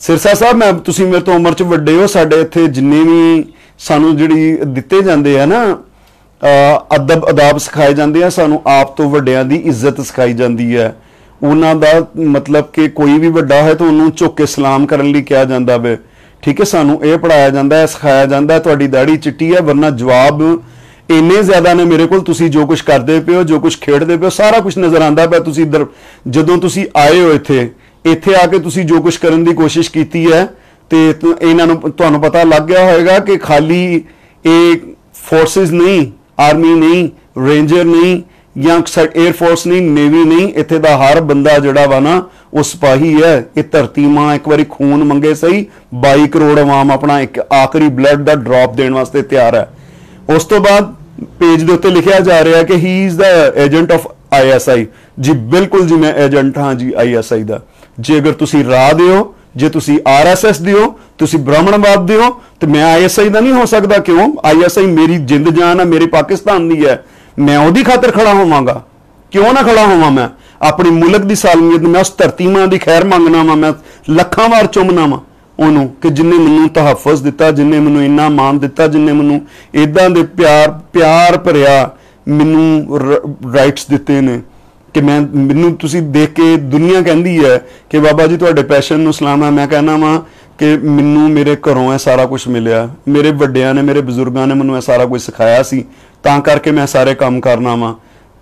ਸਿਰਸਾ ਸਾਹਿਬ, ਮੈਂ, ਤੁਸੀਂ ਮੇਰੇ ਤੋਂ ਉਮਰ 'ਚ ਵੱਡੇ ਹੋ, ਸਾਡੇ ਇੱਥੇ ਜਿੰਨੇ ਵੀ ਸਾਨੂੰ ਜਿਹੜੀ ਦਿੱਤੇ ਜਾਂਦੇ ਆ ਨਾ ਅਦਬ ਅਦਾਬ ਸਿਖਾਏ ਜਾਂਦੇ ਆ, ਸਾਨੂੰ ਆਪ ਤੋਂ ਵੱਡਿਆਂ ਦੀ ਇੱਜ਼ਤ ਸਿਖਾਈ ਜਾਂਦੀ ਹੈ। ਉਹਨਾਂ ਦਾ ਮਤਲਬ ਕਿ ਕੋਈ ਵੀ ਵੱਡਾ ਹੈ ਤਾਂ ਉਹਨੂੰ ਝੁੱਕ ਕੇ ਸਲਾਮ ਕਰਨ ਲਈ ਕਿਹਾ ਜਾਂਦਾ ਵੇ। ਠੀਕ ਹੈ, ਸਾਨੂੰ ਇਹ ਪੜਾਇਆ ਜਾਂਦਾ ਹੈ, ਸਿਖਾਇਆ ਜਾਂਦਾ ਹੈ, ਤੁਹਾਡੀ ਦਾੜੀ ਚਿੱਟੀ ਹੈ, ਵਰਨਾ ਜਵਾਬ ਇੰਨੇ ਜ਼ਿਆਦਾ ਨੇ ਮੇਰੇ ਕੋਲ, ਤੁਸੀਂ ਜੋ ਕੁਝ ਕਰਦੇ ਪਿਓ ਜੋ ਕੁਝ ਖੇਡਦੇ ਪਿਓ ਸਾਰਾ ਕੁਝ ਨਜ਼ਰ ਆਉਂਦਾ ਪਿਆ ਤੁਸੀਂ ਇੱਧਰ। ਜਦੋਂ ਤੁਸੀਂ ਆਏ ਹੋ ਇੱਥੇ ਇੱਥੇ ਆ ਕੇ ਤੁਸੀਂ ਜੋ ਕੁਝ ਕਰਨ ਦੀ ਕੋਸ਼ਿਸ਼ ਕੀਤੀ ਹੈ, ਤੇ ਇਹਨਾਂ ਨੂੰ ਤੁਹਾਨੂੰ ਪਤਾ ਲੱਗ ਗਿਆ ਹੋਵੇਗਾ ਕਿ ਖਾਲੀ ਇਹ ਫੋਰਸਸ ਨਹੀਂ ਆਰਮੀ ਨਹੀਂ ਰੇਂਜਰ ਨਹੀਂ ਜਾਂ 에ਅਰ ਫੋਰਸ ਨਹੀਂ ਨੇਵੀ ਨਹੀਂ, ਇੱਥੇ ਦਾ ਹਰ ਬੰਦਾ ਜਿਹੜਾ ਵਾ ਨਾ, ਉਹ ਸਿਪਾਹੀ ਹੈ। ਇਹ ਧਰਤੀ ਮਾਂ ਇੱਕ ਵਾਰੀ ਖੂਨ ਮੰਗੇ ਸਹੀ 22 ਕਰੋੜ ਆਵਾਮ ਆਪਣਾ ਇੱਕ ਆਖਰੀ ਬਲੱਡ ਦਾ ਡ੍ਰੌਪ ਦੇਣ ਵਾਸਤੇ ਤਿਆਰ ਹੈ। ਉਸ ਤੋਂ ਬਾਅਦ ਪੇਜ ਦੇ ਉੱਤੇ ਲਿਖਿਆ ਜਾ ਰਿਹਾ ਕਿ he is the agent of ISI ਜੀ, ਬਿਲਕੁਲ ਜੀ, ਮੈਂ ਏਜੰਟ ਹਾਂ ਜੀ ਆਈਐਸਆਈ ਦਾ। ਜੇ ਅਗਰ ਤੁਸੀਂ ਰਾਹ ਦਿਓ ਜੇ ਤੁਸੀਂ ਆਰਐਸਐਸ ਦਿਓ ਤੁਸੀਂ ਬ੍ਰਾਹਮਣਵਾਦ ਦਿਓ ਤੇ ਮੈਂ ਆਈਐਸਆਈ ਦਾ ਨਹੀਂ ਹੋ ਸਕਦਾ। ਕਿਉਂ? ਆਈਐਸਆਈ ਮੇਰੀ ਜਿੰਦ ਜਾਨ ਆ, ਮੇਰੇ ਪਾਕਿਸਤਾਨ ਦੀ ਹੈ। ਮੈਂ ਉਹਦੀ ਖਾਤਰ ਖੜਾ ਹੋਵਾਂਗਾ। ਕਿਉਂ ਨਾ ਖੜਾ ਹੋਵਾਂ ਮੈਂ? ਆਪਣੀ ਮੁਲਕ ਦੀ ਸਾਲਮੀਅਤ ਮੈਂ ਉਸ ਧਰਤੀ ਮਾਂ ਦੀ ਖੈਰ ਮੰਗਣਾ ਵਾਂ, ਮੈਂ ਲੱਖਾਂ ਵਾਰ ਚੁੰਮਣਾ ਵਾਂ। ਉਹਨੂੰ ਕਿ ਜਿੰਨੇ ਮੈਨੂੰ ਤਹਫਜ਼ ਦਿੱਤਾ, ਜਿੰਨੇ ਮੈਨੂੰ ਇੰਨਾ ਮਾਣ ਦਿੱਤਾ, ਜਿੰਨੇ ਮੈਨੂੰ ਇਦਾਂ ਦੇ ਪਿਆਰ ਪਿਆਰ ਭਰਿਆ ਮੈਨੂੰ ਰਾਈਟਸ ਦਿੱਤੇ ਨੇ ਕਿ ਮੈਂ, ਮੈਨੂੰ ਤੁਸੀਂ ਦੇਖ ਕੇ ਦੁਨੀਆ ਕਹਿੰਦੀ ਹੈ ਕਿ ਬਾਬਾ ਜੀ ਤੁਹਾਡੇ ਪੈਸ਼ਨ ਨੂੰ ਸਲਾਮ। ਹੈ ਮੈਂ ਕਹਿੰਦਾ ਵਾਂ ਕਿ ਮੈਨੂੰ ਮੇਰੇ ਘਰੋਂ ਇਹ ਸਾਰਾ ਕੁਝ ਮਿਲਿਆ। ਮੇਰੇ ਵੱਡਿਆਂ ਨੇ, ਮੇਰੇ ਬਜ਼ੁਰਗਾਂ ਨੇ ਮੈਨੂੰ ਇਹ ਸਾਰਾ ਕੁਝ ਸਿਖਾਇਆ ਸੀ। ਤਾਂ ਕਰਕੇ ਮੈਂ ਸਾਰੇ ਕੰਮ ਕਰਨਾ ਵਾਂ।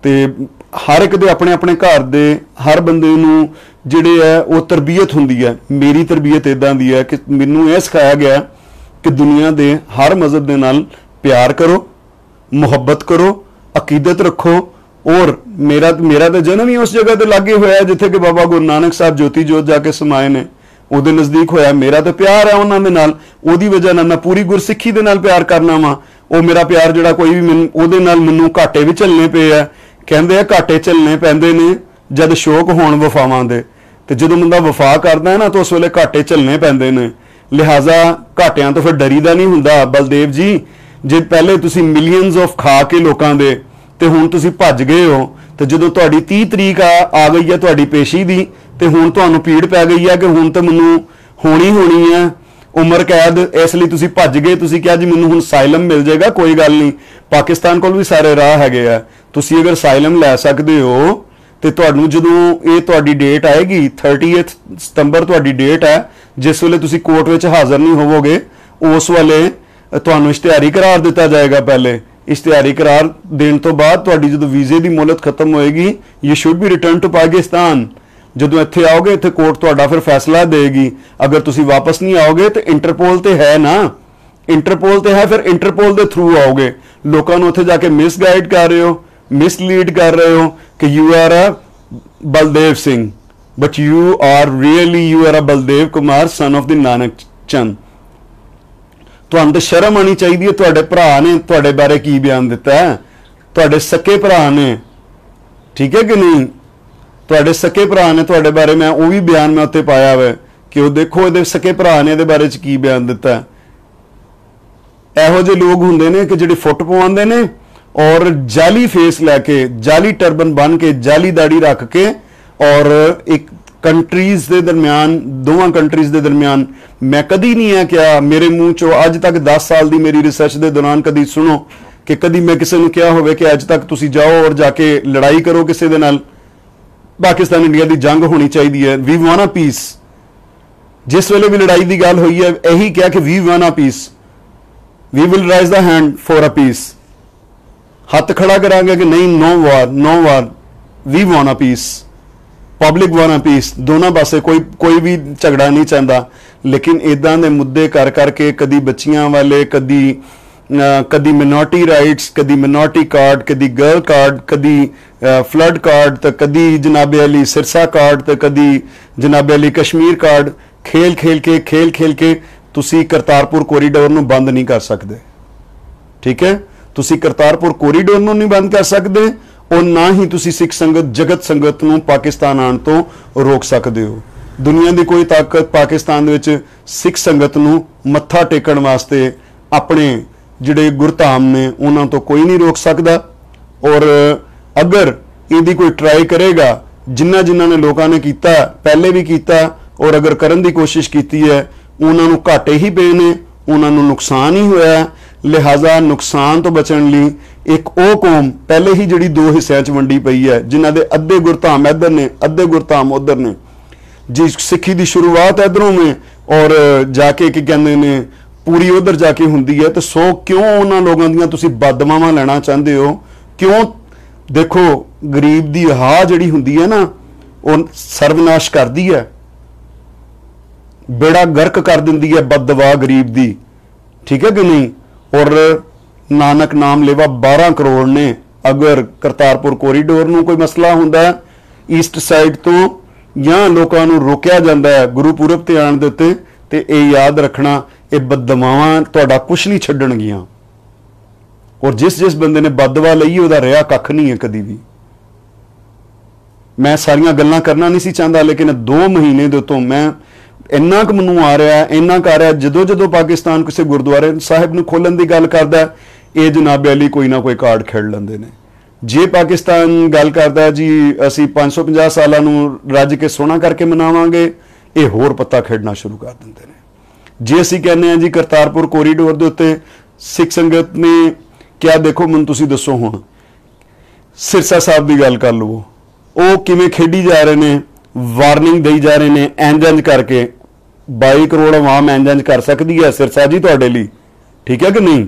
ਤੇ ਹਰ ਇੱਕ ਦੇ ਆਪਣੇ ਆਪਣੇ ਘਰ ਦੇ ਹਰ ਬੰਦੇ ਨੂੰ ਜਿਹੜੇ ਹੈ ਉਹ ਤਰਬੀਅਤ ਹੁੰਦੀ ਹੈ ਮੇਰੀ ਤਰਬੀਅਤ ਇਦਾਂ ਦੀ ਹੈ ਕਿ ਮੈਨੂੰ ਇਹ ਸਿਖਾਇਆ ਗਿਆ ਕਿ ਦੁਨੀਆ ਦੇ ਹਰ ਮਜ਼ਹਬ ਦੇ ਨਾਲ ਪਿਆਰ ਕਰੋ, ਮੁਹੱਬਤ ਕਰੋ, ਅਕੀਦਤ ਰੱਖੋ। ਔਰ ਮੇਰਾ ਮੇਰਾ ਤਾਂ ਜਨਮ ਹੀ ਉਸ ਜਗ੍ਹਾ ਤੇ ਲੱਗੇ ਹੋਇਆ ਜਿੱਥੇ ਕਿ ਬਾਬਾ ਗੁਰੂ ਨਾਨਕ ਸਾਹਿਬ ਜੋਤੀ ਜੋਤ ਜਾ ਕੇ ਸਮਾਏ ਨੇ। ਉਹਦੇ ਨਜ਼ਦੀਕ ਹੋਇਆ। ਮੇਰਾ ਤਾਂ ਪਿਆਰ ਹੈ ਉਹਨਾਂ ਦੇ ਨਾਲ। ਉਹਦੀ ਵਜ੍ਹਾ ਨਾਲ ਮੈਂ ਪੂਰੀ ਗੁਰਸਿੱਖੀ ਦੇ ਨਾਲ ਪਿਆਰ ਕਰਨਾ ਵਾਂ। ਉਹ ਮੇਰਾ ਪਿਆਰ ਜਿਹੜਾ ਕੋਈ ਵੀ ਮੈਨੂੰ, ਉਹਦੇ ਨਾਲ ਮੈਨੂੰ ਘਾਟੇ ਵੀ ਝੱਲਣੇ ਪਏ ਆ। ਕਹਿੰਦੇ ਆ ਘਾਟੇ ਝੱਲਣੇ ਪੈਂਦੇ ਨੇ ਜਦ ਸ਼ੋਕ ਹੋਣ ਵਫਾਵਾਂ ਦੇ। ਤੇ ਜਦੋਂ ਬੰਦਾ ਵਫਾ ਕਰਦਾ ਹੈ ਨਾ, ਤਾਂ ਉਸ ਵੇਲੇ ਘਾਟੇ ਝੱਲਣੇ ਪੈਂਦੇ ਨੇ। ਲਿਹਾਜ਼ਾ ਘਾਟਿਆਂ ਤੋਂ ਫਿਰ ਡਰੀਦਾ ਨਹੀਂ ਹੁੰਦਾ। ਬਲਦੇਵ ਜੀ, ਜੇ ਪਹਿਲੇ ਤੁਸੀਂ ਮਿਲੀਅਨਸ ਆਫ ਖਾ ਕੇ ਲੋਕਾਂ ਦੇ, ਤੇ ਹੁਣ ਤੁਸੀਂ ਭੱਜ ਗਏ ਹੋ, ਤੇ ਜਦੋਂ ਤੁਹਾਡੀ 30 ਤਰੀਕ ਆ ਆ ਗਈ ਹੈ ਤੁਹਾਡੀ ਪੇਸ਼ੀ ਦੀ, ਤੇ ਹੁਣ ਤੁਹਾਨੂੰ ਪੀੜ ਪੈ ਗਈ ਹੈ ਕਿ ਹੁਣ ਤਾਂ ਮੈਨੂੰ ਹੋਣੀ ਹੋਣੀ ਹੈ। ਉਮਰ ਕੈਦ, ਇਸ ਲਈ ਤੁਸੀਂ ਭੱਜ ਗਏ, ਤੁਸੀਂ ਕਿਹਾ ਜੀ ਮੈਨੂੰ ਹੁਣ ਸਾਇਲਮ ਮਿਲ ਜਾਏਗਾ, ਕੋਈ ਗੱਲ ਨਹੀਂ। ਪਾਕਿਸਤਾਨ ਕੋਲ ਵੀ ਸਾਰੇ ਰਾਹ ਹੈਗੇ ਆ। ਤੁਸੀਂ ਅਗਰ ਸਾਇਲਮ ਲੈ ਸਕਦੇ ਹੋ, ਤੇ ਤੁਹਾਨੂੰ ਜਦੋਂ ਇਹ ਤੁਹਾਡੀ ਡੇਟ ਆਏਗੀ 30th ਸਤੰਬਰ ਤੁਹਾਡੀ ਡੇਟ ਹੈ, ਜਿਸ ਵੇਲੇ ਤੁਸੀਂ ਕੋਰਟ ਵਿੱਚ ਹਾਜ਼ਰ ਨਹੀਂ ਹੋਵੋਗੇ, ਉਸ ਵੇਲੇ ਤੁਹਾਨੂੰ ਇਸ਼ਤਿਹਾਰੀ ਕਰਾਰ ਦਿੱਤਾ ਜਾਏਗਾ ਪਹਿਲੇ। ਇਸ਼ਤਿਹਾਰੀ ਕਰਾਰ ਦੇਣ ਤੋਂ ਬਾਅਦ ਤੁਹਾਡੀ ਜਦੋਂ ਵੀਜ਼ੇ ਦੀ ਮੁਹਲਤ ਖਤਮ ਹੋਏਗੀ you should be return to Pakistan ਜਦੋਂ ਇੱਥੇ ਆਓਗੇ, ਇੱਥੇ ਕੋਰਟ ਤੁਹਾਡਾ ਫਿਰ ਫੈਸਲਾ ਦੇਗੀ। ਅਗਰ ਤੁਸੀਂ ਵਾਪਸ ਨਹੀਂ ਆਓਗੇ, ਤੇ ਇੰਟਰਪੋਲ ਤੇ ਹੈ ਨਾ? ਇੰਟਰਪੋਲ ਤੇ ਹੈ, ਫਿਰ ਇੰਟਰਪੋਲ ਦੇ ਥਰੂ ਆਓਗੇ। ਲੋਕਾਂ ਨੂੰ ਉੱਥੇ ਜਾ ਕੇ ਮਿਸਗਾਈਡ ਕਰ ਰਹੇ ਹੋ ਮਿਸਲੀਡ ਕਰ ਰਹੇ ਹੋ ਕਿ you are a Baldev Singh but you are really you are a Baldev Kumar son of the Nanak Chand ਤੁਹਾਨੂੰ ਤੇ ਸ਼ਰਮ ਆਣੀ ਚਾਹੀਦੀ ਹੈ, ਤੁਹਾਡੇ ਭਰਾ ਨੇ ਤੁਹਾਡੇ ਬਾਰੇ ਕੀ ਬਿਆਨ ਦਿੱਤਾ ਹੈ? ਤੁਹਾਡੇ ਸੱਕੇ ਭਰਾ ਨੇ। ਠੀਕ ਹੈ ਕਿ ਨਹੀਂ? ਤੁਹਾਡੇ ਸਕੇ ਭਰਾ ਨੇ ਤੁਹਾਡੇ ਬਾਰੇ ਮੈਂ ਉਹ ਵੀ ਬਿਆਨ ਮੈਂ ਉੱਤੇ ਪਾਇਆ ਹੋਇਆ ਕਿ ਉਹ ਦੇਖੋ ਇਹਦੇ ਸਕੇ ਭਰਾ ਨੇ ਇਹਦੇ ਬਾਰੇ ਚ ਕੀ ਬਿਆਨ ਦਿੱਤਾ। ਇਹੋ ਜਿਹੇ ਲੋਕ ਹੁੰਦੇ ਨੇ ਕਿ ਜਿਹੜੇ ਫੁੱਟ ਪਵਾਉਂਦੇ ਨੇ ਔਰ ਜਾਲੀ ਫੇਸ ਲੈ ਕੇ, ਜਾਲੀ ਟਰਬਨ ਬਨ ਕੇ, ਜਾਲੀ ਦਾੜੀ ਰੱਖ ਕੇ ਔਰ ਇੱਕ ਕੰਟਰੀਜ਼ ਦੇ ਦਰਮਿਆਨ, ਦੋਵਾਂ ਕੰਟਰੀਜ਼ ਦੇ ਦਰਮਿਆਨ ਮੈਂ ਕਦੀ ਨਹੀਂ ਆ ਕਿਹਾ, ਮੇਰੇ ਮੂੰਹ ਚੋਂ ਅੱਜ ਤੱਕ 10 ਸਾਲ ਦੀ ਮੇਰੀ ਰਿਸਰਚ ਦੇ ਦੌਰਾਨ ਕਦੀ ਸੁਣੋ ਕਿ ਕਦੀ ਮੈਂ ਕਿਸੇ ਨੂੰ ਕਿਹਾ ਹੋਵੇ ਕਿ ਅੱਜ ਤੱਕ ਤੁਸੀਂ ਜਾਓ ਔਰ ਜਾ ਕੇ ਲੜਾਈ ਕਰੋ ਕਿਸੇ ਦੇ ਨਾਲ। ਪਾਕਿਸਤਾਨ ਇੰਡੀਆ ਦੀ ਜੰਗ ਹੋਣੀ ਚਾਹੀਦੀ ਹੈ। ਵੀ ਵਾਂਟ ਅ ਪੀਸ ਜਿਸ ਵੇਲੇ ਵੀ ਲੜਾਈ ਦੀ ਗੱਲ ਹੋਈ ਹੈ, ਇਹੀ ਕਿਹਾ ਕਿ we want a peace we will raise the hand for a peace ਹੱਥ ਖੜਾ ਕਰਾਂਗੇ ਕਿ ਨਹੀਂ no war no war we want a peace public want a peace ਦੋਨਾਂ ਪਾਸੇ ਕੋਈ ਕੋਈ ਵੀ ਝਗੜਾ ਨਹੀਂ ਚਾਹੁੰਦਾ। ਲੇਕਿਨ ਇਦਾਂ ਦੇ ਮੁੱਦੇ ਕਰ ਕਰਕੇ ਕਦੀ ਬੱਚੀਆਂ ਵਾਲੇ, ਕਦੀ ਕਦੀ ਮਿਨੋਰਟੀ ਰਾਈਟਸ ਕਦੀ ਮਿਨੋਰਟੀ ਕਾਰਡ ਕਦੀ ਗਰਲ ਕਾਰਡ ਕਦੀ ਫਲੱਡ ਕਾਰਡ ਤੇ ਕਦੀ ਜਨਾਬੇ ਅਲੀ ਸਿਰਸਾ ਕਾਰਡ ਤੇ ਕਦੀ ਜਨਾਬੇ ਅਲੀ ਕਸ਼ਮੀਰ ਕਾਰਡ ਖੇਲ ਖੇਲ ਕੇ, ਖੇਲ ਖੇਲ ਕੇ ਤੁਸੀਂ ਕਰਤਾਰਪੁਰ ਕੋਰੀਡੋਰ ਨੂੰ ਬੰਦ ਨਹੀਂ ਕਰ ਸਕਦੇ। ਠੀਕ ਹੈ? ਤੁਸੀਂ ਕਰਤਾਰਪੁਰ ਕੋਰੀਡੋਰ ਨੂੰ ਨਹੀਂ ਬੰਦ ਕਰ ਸਕਦੇ ਔਰ ਨਾ ਹੀ ਤੁਸੀਂ ਸਿੱਖ ਸੰਗਤ, ਜਗਤ ਸੰਗਤ ਨੂੰ ਪਾਕਿਸਤਾਨ ਆਉਣ ਤੋਂ ਰੋਕ ਸਕਦੇ ਹੋ। ਦੁਨੀਆ ਦੀ ਕੋਈ ਤਾਕਤ ਪਾਕਿਸਤਾਨ ਦੇ ਵਿੱਚ ਸਿੱਖ ਸੰਗਤ ਨੂੰ ਮੱਥਾ ਟੇਕਣ ਵਾਸਤੇ ਆਪਣੇ ਜਿਹੜੇ ਗੁਰਧਾਮ ਨੇ ਉਹਨਾਂ ਤੋਂ ਕੋਈ ਨਹੀਂ ਰੋਕ ਸਕਦਾ। ਔਰ ਅਗਰ ਇਹਦੀ ਕੋਈ ਟਰਾਈ ਕਰੇਗਾ, ਜਿੰਨਾ ਜਿਨ੍ਹਾਂ ਨੇ ਲੋਕਾਂ ਨੇ ਕੀਤਾ, ਪਹਿਲੇ ਵੀ ਕੀਤਾ, ਔਰ ਅਗਰ ਕਰਨ ਦੀ ਕੋਸ਼ਿਸ਼ ਕੀਤੀ ਹੈ, ਉਹਨਾਂ ਨੂੰ ਘਾਟੇ ਹੀ ਪਏ ਨੇ, ਉਹਨਾਂ ਨੂੰ ਨੁਕਸਾਨ ਹੀ ਹੋਇਆ ਲਿਹਾਜ਼ਾ ਨੁਕਸਾਨ ਤੋਂ ਬਚਣ ਲਈ ਇੱਕ ਉਹ ਕੌਮ ਪਹਿਲੇ ਹੀ ਜਿਹੜੀ ਦੋ ਹਿੱਸਿਆਂ 'ਚ ਵੰਡੀ ਪਈ ਹੈ, ਜਿਨ੍ਹਾਂ ਦੇ ਅੱਧੇ ਗੁਰਧਾਮ ਇੱਧਰ ਨੇ, ਅੱਧੇ ਗੁਰਧਾਮ ਉੱਧਰ ਨੇ। ਜੀ ਸਿੱਖੀ ਦੀ ਸ਼ੁਰੂਆਤ ਇਧਰੋਂ ਮੇ ਔਰ ਜਾ ਕੇ ਕੀ ਕਹਿੰਦੇ ਨੇ ਪੂਰੀ ਉਧਰ ਜਾ ਕੇ ਹੁੰਦੀ ਹੈ, ਤੇ ਸੋ ਕਿਉਂ ਉਹਨਾਂ ਲੋਕਾਂ ਦੀਆਂ ਤੁਸੀਂ ਬਦਮਾਵਾਂ ਲੈਣਾ ਚਾਹੁੰਦੇ ਹੋ? ਕਿਉਂ ਦੇਖੋ, ਗਰੀਬ ਦੀ ਹਾ ਜਿਹੜੀ ਹੁੰਦੀ ਹੈ ਨਾ, ਉਹ ਸਰਵਨਾਸ਼ ਕਰਦੀ ਹੈ। ਬੇੜਾ ਗਰਕ ਕਰ ਦਿੰਦੀ ਹੈ ਬਦਦਵਾ ਗਰੀਬ ਦੀ। ਠੀਕ ਹੈ ਕਿ ਨਹੀਂ? ਔਰ ਨਾਨਕ ਨਾਮ ਲੇਵਾ 12 ਕਰੋੜ ਨੇ। ਅਗਰ ਕਰਤਾਰਪੁਰ ਕੋਰੀਡੋਰ ਨੂੰ ਕੋਈ ਮਸਲਾ ਹੁੰਦਾ ਈਸਟ ਸਾਈਡ ਤੋਂ ਜਾਂ ਲੋਕਾਂ ਨੂੰ ਰੋਕਿਆ ਜਾਂਦਾ ਹੈ, ਗੁਰੂ ਪੁਰਬ ਤੇ ਆਣ ਦੇ ਉੱਤੇ, ਤੇ ਇਹ ਯਾਦ ਰੱਖਣਾ ਇਹ ਬਦਦਵਾਵਾਂ ਤੁਹਾਡਾ ਕੁਛ ਨਹੀਂ ਛੱਡਣਗੀਆਂ। ਔਰ ਜਿਸ ਜਿਸ ਬੰਦੇ ਨੇ ਬਦਦਵਾ ਲਈ, ਉਹਦਾ ਰਿਆ ਕੱਖ ਨਹੀਂ ਹੈ ਕਦੀ ਵੀ। ਮੈਂ ਸਾਰੀਆਂ ਗੱਲਾਂ ਕਰਨਾ ਨਹੀਂ ਸੀ ਚਾਹੁੰਦਾ, ਲੇਕਿਨ 2 ਮਹੀਨੇ ਦੇ ਤੋਂ ਮੈਂ ਇੰਨਾ ਕੁ ਮੈਨੂੰ ਆ ਰਿਹਾ, ਇੰਨਾ ਕਰ ਰਿਹਾ ਜਦੋਂ ਜਦੋਂ ਪਾਕਿਸਤਾਨ ਕਿਸੇ ਗੁਰਦੁਆਰੇ ਸਾਹਿਬ ਨੂੰ ਖੋਲਣ ਦੀ ਗੱਲ ਕਰਦਾ, ਇਹ ਜਨਾਬ ਅਲੀ ਕੋਈ ਨਾ ਕੋਈ ਕਾਰਡ ਖੇਡ ਲੈਂਦੇ ਨੇ। ਜੇ ਪਾਕਿਸਤਾਨ ਗੱਲ ਕਰਦਾ, ਜੀ ਅਸੀਂ 550 ਸਾਲਾਂ ਨੂੰ ਰੱਜ ਕੇ ਸੋਨਾ ਕਰਕੇ ਮਨਾਵਾਂਗੇ, ਇਹ ਹੋਰ ਪੱਤਾ ਖੇਡਣਾ ਸ਼ੁਰੂ ਕਰ ਦਿੰਦੇ ਨੇ। ਜੇ ਅਸੀਂ ਕਹਿੰਦੇ ਆ ਜੀ ਕਰਤਾਰਪੁਰ ਕੋਰੀਡੋਰ ਦੇ ਉੱਤੇ ਸਿੱਖ ਸੰਗਤ ਨੇ ਕਿਹਾ, ਦੇਖੋ ਮੈਨੂੰ ਤੁਸੀਂ ਦੱਸੋ ਹੁਣ, ਸਿਰਸਾ ਸਾਹਿਬ ਦੀ ਗੱਲ ਕਰ ਲਵੋ। ਉਹ ਕਿਵੇਂ ਖੇਡੀ ਜਾ ਰਹੇ ਨੇ ਵਾਰਨਿੰਗ ਦੇਈ ਜਾ ਰਹੇ ਨੇ ਇੰਜ ਕਰਕੇ 22 ਕਰੋੜ ਆਵਾਮ ਇੰਜ ਕਰ ਸਕਦੀ ਹੈ ਸਿਰਸਾ ਜੀ ਤੁਹਾਡੇ ਲਈ, ਠੀਕ ਹੈ ਕਿ ਨਹੀਂ?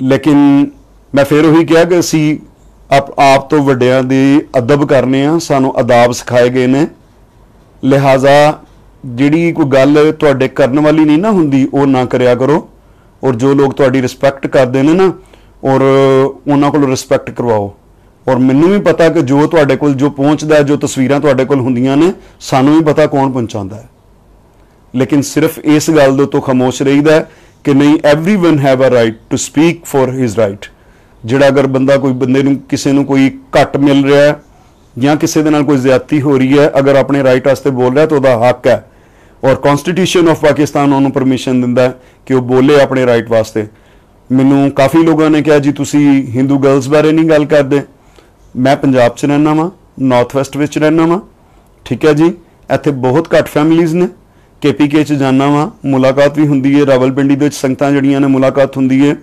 ਲੇਕਿਨ ਮੈਂ ਫੇਰ ਉਹੀ ਕਿਹਾ ਕਿ ਅਸੀਂ ਆਪ ਆਪ ਤੋਂ ਵੱਡਿਆਂ ਦੀ ਅਦਬ ਕਰਨੇ ਆ, ਸਾਨੂੰ ਆਦਾਬ ਸਿਖਾਏ ਗਏ ਨੇ। ਲਿਹਾਜ਼ਾ ਜਿਹੜੀ ਕੋਈ ਗੱਲ ਤੁਹਾਡੇ ਕਰਨ ਵਾਲੀ ਨਹੀਂ ਨਾ ਹੁੰਦੀ, ਉਹ ਨਾ ਕਰਿਆ ਕਰੋ। ਔਰ ਜੋ ਲੋਕ ਤੁਹਾਡੀ ਰਿਸਪੈਕਟ ਕਰਦੇ ਨੇ ਨਾ, ਔਰ ਉਹਨਾਂ ਕੋਲ ਰਿਸਪੈਕਟ ਕਰਵਾਓ। ਔਰ ਮੈਨੂੰ ਵੀ ਪਤਾ ਕਿ ਜੋ ਤੁਹਾਡੇ ਕੋਲ ਜੋ ਪਹੁੰਚਦਾ, ਜੋ ਤਸਵੀਰਾਂ ਤੁਹਾਡੇ ਕੋਲ ਹੁੰਦੀਆਂ ਨੇ, ਸਾਨੂੰ ਵੀ ਪਤਾ ਕੌਣ ਪਹੁੰਚਾਉਂਦਾ ਹੈ। ਲੇਕਿਨ ਸਿਰਫ ਇਸ ਗੱਲ ਦੇ ਤੋਂ ਖਮੋਸ਼ ਰਹੀਦਾ ਕਿ ਨਹੀਂ everyone have a right to speak for his right ਜਿਹੜਾ ਅਗਰ ਬੰਦਾ ਕੋਈ ਬੰਦੇ ਨੂੰ, ਕਿਸੇ ਨੂੰ ਕੋਈ ਘੱਟ ਮਿਲ ਰਿਹਾ ਹੈ ਜਾਂ ਕਿਸੇ ਦੇ ਨਾਲ ਕੋਈ ਜ਼ਿਆਦਤੀ ਹੋ ਰਹੀ ਹੈ, ਅਗਰ ਆਪਣੇ ਰਾਈਟ ਵਾਸਤੇ ਬੋਲ ਰਿਹਾ ਤਾਂ ਉਹਦਾ ਹੱਕ ਹੈ। ਔਰ ਕਨਸਟੀਟਿਊਸ਼ਨ ਆਫ ਪਾਕਿਸਤਾਨ ਉਹਨੂੰ ਪਰਮਿਸ਼ਨ ਦਿੰਦਾ ਕਿ ਉਹ ਬੋਲੇ ਆਪਣੇ ਰਾਈਟ ਵਾਸਤੇ। ਮੈਨੂੰ ਕਾਫੀ ਲੋਕਾਂ ਨੇ ਕਿਹਾ, ਜੀ, ਤੁਸੀਂ ਹਿੰਦੂ ਗਰਲਸ ਬਾਰੇ ਨਹੀਂ ਗੱਲ ਕਰਦੇ। ਮੈਂ ਪੰਜਾਬ 'ਚ ਰਹਿਣਾ ਵਾਂ ਨਾਰਥ ਵੈਸਟ ਵਿੱਚ ਰਹਿਣਾ ਵਾਂ। ਠੀਕ ਹੈ ਜੀ, ਇੱਥੇ ਬਹੁਤ ਘੱਟ ਫੈਮਿਲੀਆਂ ਨੇ। ਕੇਪੀਕੇ 'ਚ ਜਾਣਾ ਵਾਂ, ਮੁਲਾਕਾਤ ਵੀ ਹੁੰਦੀ ਹੈ। ਰਾਵਲਪਿੰਡੀ ਦੇ ਵਿੱਚ ਸੰਗਤਾਂ ਜਿਹੜੀਆਂ ਨੇ, ਮੁਲਾਕਾਤ ਹੁੰਦੀ ਹੈ।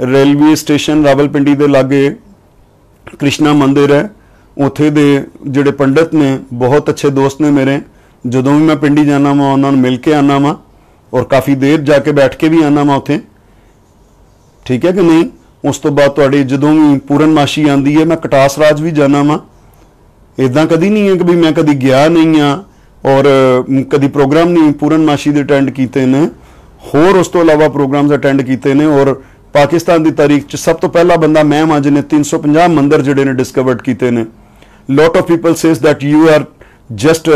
ਰੇਲਵੇ ਸਟੇਸ਼ਨ ਰਾਵਲਪਿੰਡੀ ਦੇ ਲਾਗੇ ਕ੍ਰਿਸ਼ਨਾ ਮੰਦਿਰ ਹੈ। ਉੱਥੇ ਦੇ ਜਿਹੜੇ ਪੰਡਤ ਨੇ, ਬਹੁਤ ਅੱਛੇ ਦੋਸਤ ਨੇ ਮੇਰੇ। ਜਦੋਂ ਵੀ ਮੈਂ ਪਿੰਡੀ ਜਾਣਾ ਵਾਂ, ਉਹਨਾਂ ਨੂੰ ਮਿਲ ਕੇ ਆਣਾ ਵਾਂ ਔਰ ਕਾਫੀ ਦੇਰ ਜਾ ਕੇ ਬੈਠ ਕੇ ਵੀ ਆਣਾ ਵਾਂ ਉੱਥੇ। ਠੀਕ ਹੈ ਕਿ ਨਹੀਂ? ਉਸ ਤੋਂ ਬਾਅਦ ਤੁਹਾਡੀ ਜਦੋਂ ਵੀ ਪੂਰਨਮਾਸ਼ੀ ਆਂਦੀ ਹੈ, ਮੈਂ ਕਟਾਸ ਰਾਜ ਵੀ ਜਾਣਾ ਵਾਂ। ਇਦਾਂ ਕਦੀ ਨਹੀਂ ਹੈ ਕਿ ਵੀ ਮੈਂ ਕਦੀ ਗਿਆ ਨਹੀਂ ਆ ਔਰ ਕਦੀ ਪ੍ਰੋਗਰਾਮ ਨਹੀਂ ਪੂਰਨਮਾਸ਼ੀ ਦੇ ਅਟੈਂਡ ਕੀਤੇ ਨੇ। ਹੋਰ ਉਸ ਤੋਂ ਇਲਾਵਾ ਪ੍ਰੋਗਰਾਮਸ ਅਟੈਂਡ ਕੀਤੇ ਨੇ ਔਰ ਪਾਕਿਸਤਾਨ ਦੀ ਤਾਰੀਖ 'ਚ ਸਭ ਤੋਂ ਪਹਿਲਾ ਬੰਦਾ ਮੈਂ ਮਾਂ ਜਿਹਨੇ 350 ਮੰਦਰ ਜਿਹੜੇ ਨੇ ਡਿਸਕਵਰਡ ਕੀਤੇ ਨੇ। Lot of people says that you are just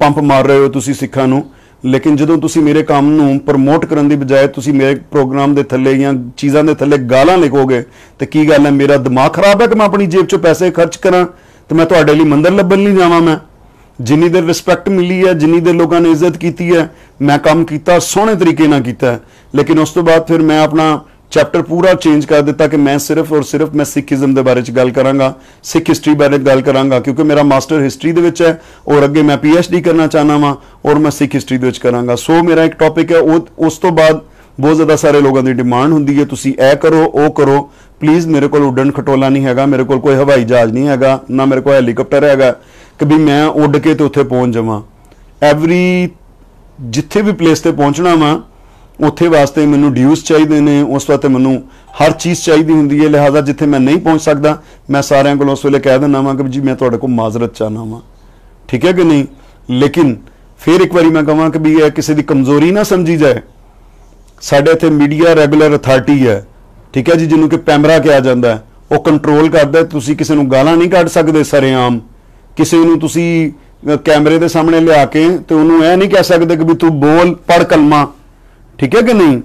pump uh, ਮਾਰ ਰਹੇ ਹੋ ਤੁਸੀਂ ਸਿੱਖਾਂ ਨੂੰ। ਲੇਕਿਨ ਜਦੋਂ ਤੁਸੀਂ ਮੇਰੇ ਕੰਮ ਨੂੰ ਪ੍ਰਮੋਟ ਕਰਨ ਦੀ ਬਜਾਏ ਤੁਸੀਂ ਮੇਰੇ ਪ੍ਰੋਗਰਾਮ ਦੇ ਥੱਲੇ ਜਾਂ ਚੀਜ਼ਾਂ ਦੇ ਥੱਲੇ ਗਾਲਾਂ ਲਿਖੋਗੇ, ਤੇ ਕੀ ਗੱਲ ਹੈ, ਮੇਰਾ ਦਿਮਾਗ ਖਰਾਬ ਹੈ ਕਿ ਮੈਂ ਆਪਣੀ ਜੇਬ 'ਚੋਂ ਪੈਸੇ ਖਰਚ ਕਰਾਂ, ਤੇ ਮੈਂ ਤੁਹਾਡੇ ਲਈ ਮੰਦਰ ਲੱਭਣ ਨਹੀਂ ਜਾਵਾਂ ਮੈਂ? ਜਿੰਨੀ ਦੇਰ ਰਿਸਪੈਕਟ ਮਿਲੀ ਹੈ, ਜਿੰਨੀ ਦੇਰ ਲੋਕਾਂ ਨੇ ਇੱਜ਼ਤ ਕੀਤੀ ਹੈ, ਮੈਂ ਕੰਮ ਕੀਤਾ, ਸੋਹਣੇ ਤਰੀਕੇ ਨਾਲ ਕੀਤਾ ਲੇਕਿਨ ਉਸ ਤੋਂ ਬਾਅਦ ਫਿਰ ਮੈਂ ਆਪਣਾ ਚੈਪਟਰ ਪੂਰਾ ਚੇਂਜ ਕਰ ਦਿੱਤਾ ਕਿ ਮੈਂ ਸਿਰਫ ਔਰ ਸਿਰਫ ਮੈਂ ਸਿੱਖੀਜ਼ਮ ਦੇ ਬਾਰੇ ਚ ਗੱਲ ਕਰਾਂਗਾ ਸਿੱਖ ਹਿਸਟਰੀ ਬਾਰੇ ਗੱਲ ਕਰਾਂਗਾ, ਕਿਉਂਕਿ ਮੇਰਾ ਮਾਸਟਰ ਹਿਸਟਰੀ ਦੇ ਵਿੱਚ ਹੈ ਔਰ ਅੱਗੇ ਮੈਂ ਡੀ ਕਰਨਾ ਚਾਹਨਾ ਵਾਂ ਔਰ ਮੈਂ ਸਿੱਖ ਹਿਸਟਰੀ ਦੇ ਵਿੱਚ ਕਰਾਂਗਾ। ਸੋ ਮੇਰਾ ਇੱਕ ਟੌਪਿਕ ਹੈ, ਉਹ, ਉਸ ਤੋਂ ਬਾਅਦ ਬਹੁਤ ਜ਼ਿਆਦਾ ਸਾਰੇ ਲੋਕਾਂ ਦੀ ਡਿਮਾਂਡ ਹੁੰਦੀ ਹੈ, ਤੁਸੀਂ ਇਹ ਕਰੋ, ਉਹ ਕਰੋ। ਪਲੀਜ਼ ਮੇਰੇ ਕੋਲ ਉੱਡਣ ਖਟੋਲਾ ਨਹੀਂ ਹੈਗਾ, ਮੇਰੇ ਕੋਲ ਕੋਈ ਹਵਾਈ ਜਹਾਜ਼ ਨਹੀਂ ਹੈਗਾ, ਨਾ ਮੇਰੇ ਕੋਲ ਹੈਲੀਕਾਪਟਰ ਹੈਗਾ ਕਿ ਵੀ ਮੈਂ ਉੱਡ ਕੇ ਤੇ ਉੱਥੇ ਪਹੁੰਚ ਜਾਵਾਂ। ਐਵਰੀ ਜਿੱਥੇ ਵੀ ਪਲੇਸ ਤੇ ਪਹੁੰਚਣਾ ਵਾਂ ਉੱਥੇ ਵਾਸਤੇ ਮੈਨੂੰ ਡਿਊਸ ਚਾਹੀਦੇ ਨੇ, ਉਸ ਵਾਸਤੇ ਮੈਨੂੰ ਹਰ ਚੀਜ਼ ਚਾਹੀਦੀ ਹੁੰਦੀ ਹੈ, ਲਿਹਾਜ਼ਾ ਜਿੱਥੇ ਮੈਂ ਨਹੀਂ ਪਹੁੰਚ ਸਕਦਾ, ਮੈਂ ਸਾਰਿਆਂ ਕੋਲ ਉਸ ਵੇਲੇ ਕਹਿ ਦਿੰਦਾ ਵਾਂ ਕਿ ਜੀ ਮੈਂ ਤੁਹਾਡੇ ਕੋਲ ਮਾਜ਼ਰਤ ਚਾਹਨਾ ਵਾਂ। ਠੀਕ ਹੈ ਕਿ ਨਹੀਂ? ਲੇਕਿਨ ਫਿਰ ਇੱਕ ਵਾਰੀ ਮੈਂ ਕਹਾਂ ਕਿ ਵੀ ਇਹ ਕਿਸੇ ਦੀ ਕਮਜ਼ੋਰੀ ਨਾ ਸਮਝੀ ਜਾਏ। ਸਾਡੇ ਇੱਥੇ ਮੀਡੀਆ ਰੈਗੂਲਰ ਅਥਾਰਟੀ ਹੈ। ਠੀਕ ਹੈ ਜੀ, ਜਿਹਨੂੰ ਕਿ ਪੈਮਰਾ ਕਿਹਾ ਜਾਂਦਾ ਉਹ ਕੰਟਰੋਲ ਕਰਦਾ ਤੁਸੀਂ ਕਿਸੇ ਨੂੰ ਗਾਲਾਂ ਨਹੀਂ ਕੱਢ ਸਕਦੇ ਸਰੇਆਮ। ਕਿਸੇ ਨੂੰ ਤੁਸੀਂ ਕੈਮਰੇ ਦੇ ਸਾਹਮਣੇ ਲਿਆ ਕੇ ਤੇ ਉਹਨੂੰ ਇਹ ਨਹੀਂ ਕਹਿ ਸਕਦੇ ਕਿ ਵੀ ਤੂੰ ਬੋਲ ਪੜ ਕਲਮਾ। ਠੀਕ ਹੈ ਕਿ ਨਹੀਂ?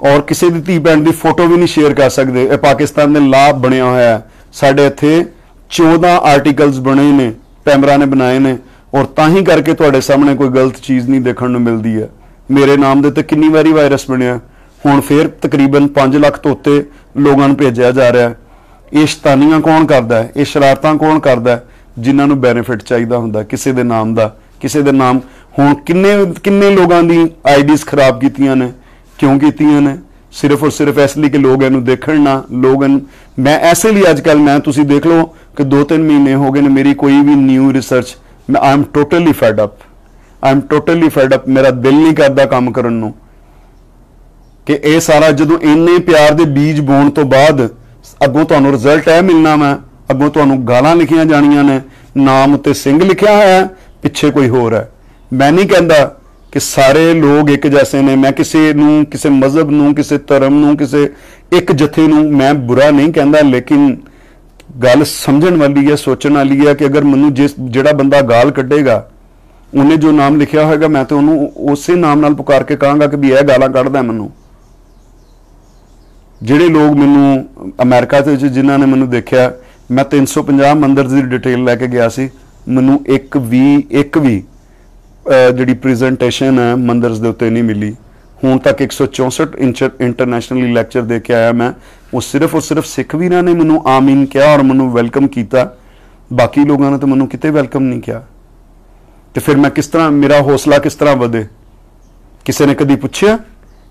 ਔਰ ਕਿਸੇ ਦੀ ਧੀ ਭੈਣ ਦੀ ਫੋਟੋ ਵੀ ਨਹੀਂ ਸ਼ੇਅਰ ਕਰ ਸਕਦੇ। ਇਹ ਪਾਕਿਸਤਾਨ ਦੇ ਲਾਭ ਬਣਿਆ ਹੋਇਆ ਹੈ। ਸਾਡੇ ਇੱਥੇ 14 ਆਰਟੀਕਲਸ ਬਣੇ ਨੇ ਪੈਮਰਾ ਨੇ ਬਣਾਏ ਨੇ। ਔਰ ਤਾਂ ਹੀ ਕਰਕੇ ਤੁਹਾਡੇ ਸਾਹਮਣੇ ਕੋਈ ਗਲਤ ਚੀਜ਼ ਨਹੀਂ ਦੇਖਣ ਨੂੰ ਮਿਲਦੀ ਹੈ। ਮੇਰੇ ਨਾਮ ਦੇ ਉੱਤੇ ਕਿੰਨੀ ਵਾਰੀ ਵਾਇਰਸ ਬਣਿਆ। ਹੁਣ ਫੇਰ ਤਕਰੀਬਨ 5 ਲੱਖ ਤੋਂ ਉੱਤੇ ਲੋਕਾਂ ਨੂੰ ਭੇਜਿਆ ਜਾ ਰਿਹਾ ਇਹ ਸ਼ਤਾਨੀਆਂ ਕੌਣ ਕਰਦਾ ਹੈ? ਇਹ ਸ਼ਰਾਰਤਾਂ ਕੌਣ ਕਰਦਾ ਹੈ? ਜਿਨ੍ਹਾਂ ਨੂੰ ਬੈਨੀਫਿਟ ਚਾਹੀਦਾ ਹੁੰਦਾ ਕਿਸੇ ਦੇ ਨਾਮ ਦਾ, ਕਿਸੇ ਦੇ ਨਾਮ ਹੁਣ ਕਿੰਨੇ ਕਿੰਨੇ ਲੋਕਾਂ ਦੀ ਆਈਡੀਜ਼ ਖਰਾਬ ਕੀਤੀਆਂ ਨੇ, ਕਿਉਂ ਕੀਤੀਆਂ ਨੇ? ਸਿਰਫ ਔਰ ਸਿਰਫ ਇਸ ਲਈ ਕਿ ਲੋਕ ਇਹਨੂੰ ਦੇਖਣ ਨਾ, ਲੋਕ ਮੈਂ ਐਸੇ ਲਈ ਅੱਜ ਕੱਲ ਮੈਂ, ਤੁਸੀਂ ਦੇਖ ਲਓ ਕਿ 2-3 ਮਹੀਨੇ ਹੋ ਗਏ ਨੇ ਮੇਰੀ ਕੋਈ ਵੀ ਨਿਊ ਰਿਸਰਚ ਮੈਂ I am totally fed up I am totally fed up ਮੇਰਾ ਦਿਲ ਨਹੀਂ ਕਰਦਾ ਕੰਮ ਕਰਨ ਨੂੰ। ਕਿ ਇਹ ਸਾਰਾ ਜਦੋਂ ਇੰਨੇ ਪਿਆਰ ਦੇ ਬੀਜ ਬੋਣ ਤੋਂ ਬਾਅਦ ਅੱਗੋਂ ਤੁਹਾਨੂੰ ਰਿਜ਼ਲਟ ਇਹ ਮਿਲਣਾ ਵਾ, ਅੱਗੋਂ ਤੁਹਾਨੂੰ ਗਾਲਾਂ ਲਿਖੀਆਂ ਜਾਣੀਆਂ ਨੇ, ਨਾਮ ਉੱਤੇ ਸਿੰਘ ਲਿਖਿਆ ਹੋਇਆ, ਪਿੱਛੇ ਕੋਈ ਹੋਰ ਹੈ। ਮੈਂ ਨਹੀਂ ਕਹਿੰਦਾ ਕਿ ਸਾਰੇ ਲੋਕ ਇੱਕ ਜੈਸੇ ਨੇ, ਮੈਂ ਕਿਸੇ ਨੂੰ, ਕਿਸੇ ਮਜ਼ਹਬ ਨੂੰ, ਕਿਸੇ ਧਰਮ ਨੂੰ, ਕਿਸੇ ਇੱਕ ਜਥੇ ਨੂੰ ਮੈਂ ਬੁਰਾ ਨਹੀਂ ਕਹਿੰਦਾ, ਲੇਕਿਨ ਗੱਲ ਸਮਝਣ ਵਾਲੀ ਹੈ, ਸੋਚਣ ਵਾਲੀ ਹੈ ਕਿ ਅਗਰ ਮੈਨੂੰ ਜਿਸ, ਜਿਹੜਾ ਬੰਦਾ ਗਾਲ ਕੱਢੇਗਾ, ਉਹਨੇ ਜੋ ਨਾਮ ਲਿਖਿਆ ਹੋਏਗਾ, ਮੈਂ ਤਾਂ ਉਹਨੂੰ ਉਸੇ ਨਾਮ ਨਾਲ ਪੁਕਾਰ ਕੇ ਕਹਾਂਗਾ ਕਿ ਵੀ ਇਹ ਗਾਲਾਂ ਕੱਢਦਾ ਮੈਨੂੰ। ਜਿਹੜੇ ਲੋਕ ਮੈਨੂੰ ਅਮਰੀਕਾ ਦੇ ਵਿੱਚ, ਜਿਨ੍ਹਾਂ ਨੇ ਮੈਨੂੰ ਦੇਖਿਆ, ਮੈਂ 350 ਮੰਦਿਰ ਦੀ ਡਿਟੇਲ ਲੈ ਕੇ ਗਿਆ ਸੀ, ਮੈਨੂੰ ਇੱਕ ਵੀ ਇੱਕ ਵੀ ਜਿਹੜੀ ਪ੍ਰੈਜੈਂਟੇਸ਼ਨ ਹੈ, ਮੰਦਿਰਸ ਦੇ ਉੱਤੇ ਨਹੀਂ ਮਿਲੀ। ਹੁਣ ਤੱਕ 164 ਇੰਚ ਇੰਟਰਨੈਸ਼ਨਲੀ ਲੈਕਚਰ ਦੇ ਕੇ ਆਇਆ ਮੈਂ। ਉਹ ਸਿਰਫ ਔਰ ਸਿਰਫ ਸਿੱਖ ਵੀਰਾਂ ਨੇ ਮੈਨੂੰ ਆਮੀਨ ਕਿਹਾ ਔਰ ਮੈਨੂੰ ਵੈਲਕਮ ਕੀਤਾ। ਬਾਕੀ ਲੋਕਾਂ ਨੇ ਤਾਂ ਮੈਨੂੰ ਕਿਤੇ ਵੈਲਕਮ ਨਹੀਂ ਕਿਹਾ। ਤੇ ਫਿਰ ਮੈਂ ਕਿਸ ਤਰ੍ਹਾਂ, ਮੇਰਾ ਹੌਸਲਾ ਕਿਸ ਤਰ੍ਹਾਂ ਵਧੇ? ਕਿਸੇ ਨੇ ਕਦੀ ਪੁੱਛਿਆ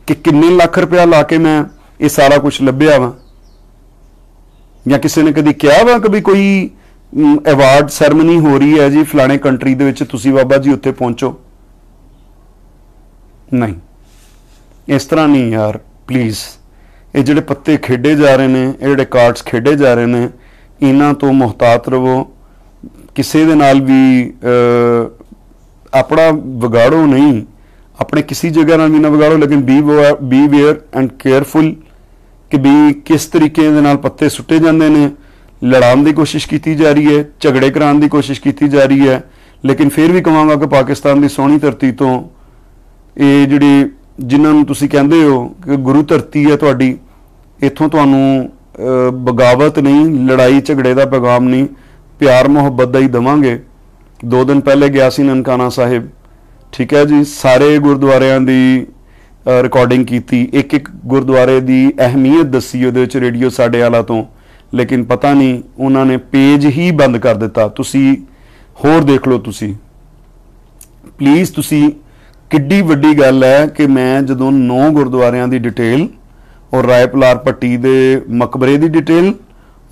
ਕਿ ਕਿੰਨੇ ਲੱਖ ਰੁਪਇਆ ਲਾ ਕੇ ਮੈਂ ਇਹ ਸਾਰਾ ਕੁਝ ਲੱਭਿਆ ਵਾ? ਜਾਂ ਕਿਸੇ ਨੇ ਕਦੀ ਕਿਹਾ ਵਾ ਕਿ ਵੀ ਕੋਈ ਅਵਾਰਡ ਸੈਰਮਨੀ ਹੋ ਰਹੀ ਹੈ ਜੀ ਫਲਾਣੇ ਕੰਟਰੀ ਦੇ ਵਿੱਚ। ਤੁਸੀਂ ਬਾਬਾ ਜੀ ਉੱਥੇ ਪਹੁੰਚੋ। ਨਹੀਂ। ਇਸ ਤਰ੍ਹਾਂ ਨਹੀਂ ਯਾਰ ਪਲੀਜ਼ ਇਹ ਜਿਹੜੇ ਪੱਤੇ ਖੇਡੇ ਜਾ ਰਹੇ ਨੇ, ਇਹ ਜਿਹੜੇ ਕਾਰਡਸ ਖੇਡੇ ਜਾ ਰਹੇ ਨੇ, ਇਹਨਾਂ ਤੋਂ ਮੁਹਤਾਤ ਰਹੋ ਕਿਸੇ ਦੇ ਨਾਲ ਵੀ ਆਪਣਾ ਵਿਗਾੜੋ ਨਹੀਂ। ਆਪਣੇ ਕਿਸੇ ਜਗ੍ਹਾ ਨਾਲ ਵੀ ਨਾ ਵਿਗਾੜੋ, ਲੇਕਿਨ be beware and careful ਕਿ ਵੀ ਕਿਸ ਤਰੀਕੇ ਦੇ ਨਾਲ ਪੱਤੇ ਸੁੱਟੇ ਜਾਂਦੇ ਨੇ। ਲੜਾਉਣ ਦੀ ਕੋਸ਼ਿਸ਼ ਕੀਤੀ ਜਾ ਰਹੀ ਹੈ, ਝਗੜੇ ਕਰਾਉਣ ਦੀ ਕੋਸ਼ਿਸ਼ ਕੀਤੀ ਜਾ ਰਹੀ ਹੈ। ਲੇਕਿਨ ਫਿਰ ਵੀ ਕਹਾਂਗਾ ਕਿ ਪਾਕਿਸਤਾਨ ਦੀ ਸੋਹਣੀ ਧਰਤੀ ਤੋਂ ਇਹ ਜਿਹੜੀ ਜਿਨ੍ਹਾਂ ਨੂੰ ਤੁਸੀਂ ਕਹਿੰਦੇ ਹੋ ਕਿ ਗੁਰੂ ਧਰਤੀ ਹੈ ਤੁਹਾਡੀ, ਇੱਥੋਂ ਤੁਹਾਨੂੰ ਬਗਾਵਤ ਨਹੀਂ, ਲੜਾਈ ਝਗੜੇ ਦਾ ਪੈਗਾਮ ਨਹੀਂ, ਪਿਆਰ ਮੁਹੱਬਤ ਦਾ ਹੀ ਦਵਾਂਗੇ। ਦੋ ਦਿਨ ਪਹਿਲੇ ਗਿਆ ਸੀ ਨਨਕਾਣਾ ਸਾਹਿਬ। ਠੀਕ ਹੈ ਜੀ, ਸਾਰੇ ਗੁਰਦੁਆਰਿਆਂ ਦੀ ਰਿਕਾਰਡਿੰਗ ਕੀਤੀ। ਇੱਕ ਇੱਕ ਗੁਰਦੁਆਰੇ ਦੀ ਅਹਿਮੀਅਤ ਦੱਸੀ, ਉਹਦੇ ਵਿੱਚ ਰੇਡੀਓ ਸਾਡੇ ਵਾਲਾ ਤੋਂ। ਲੇਕਿਨ ਪਤਾ ਨਹੀਂ ਉਹਨਾਂ ਨੇ ਪੇਜ ਹੀ ਬੰਦ ਕਰ ਦਿੱਤਾ। ਤੁਸੀਂ ਹੋਰ ਦੇਖ ਲਓ ਤੁਸੀਂ। ਪਲੀਜ਼ ਤੁਸੀਂ ਕਿੱਡੀ ਵੱਡੀ ਗੱਲ ਹੈ ਕਿ ਮੈਂ ਜਦੋਂ ਨੌ ਗੁਰਦੁਆਰਿਆਂ ਦੀ ਡਿਟੇਲ ਔਰ ਰਾਇਪਲਾਰ ਪੱਟੀ ਦੇ ਮਕਬਰੇ ਦੀ ਡਿਟੇਲ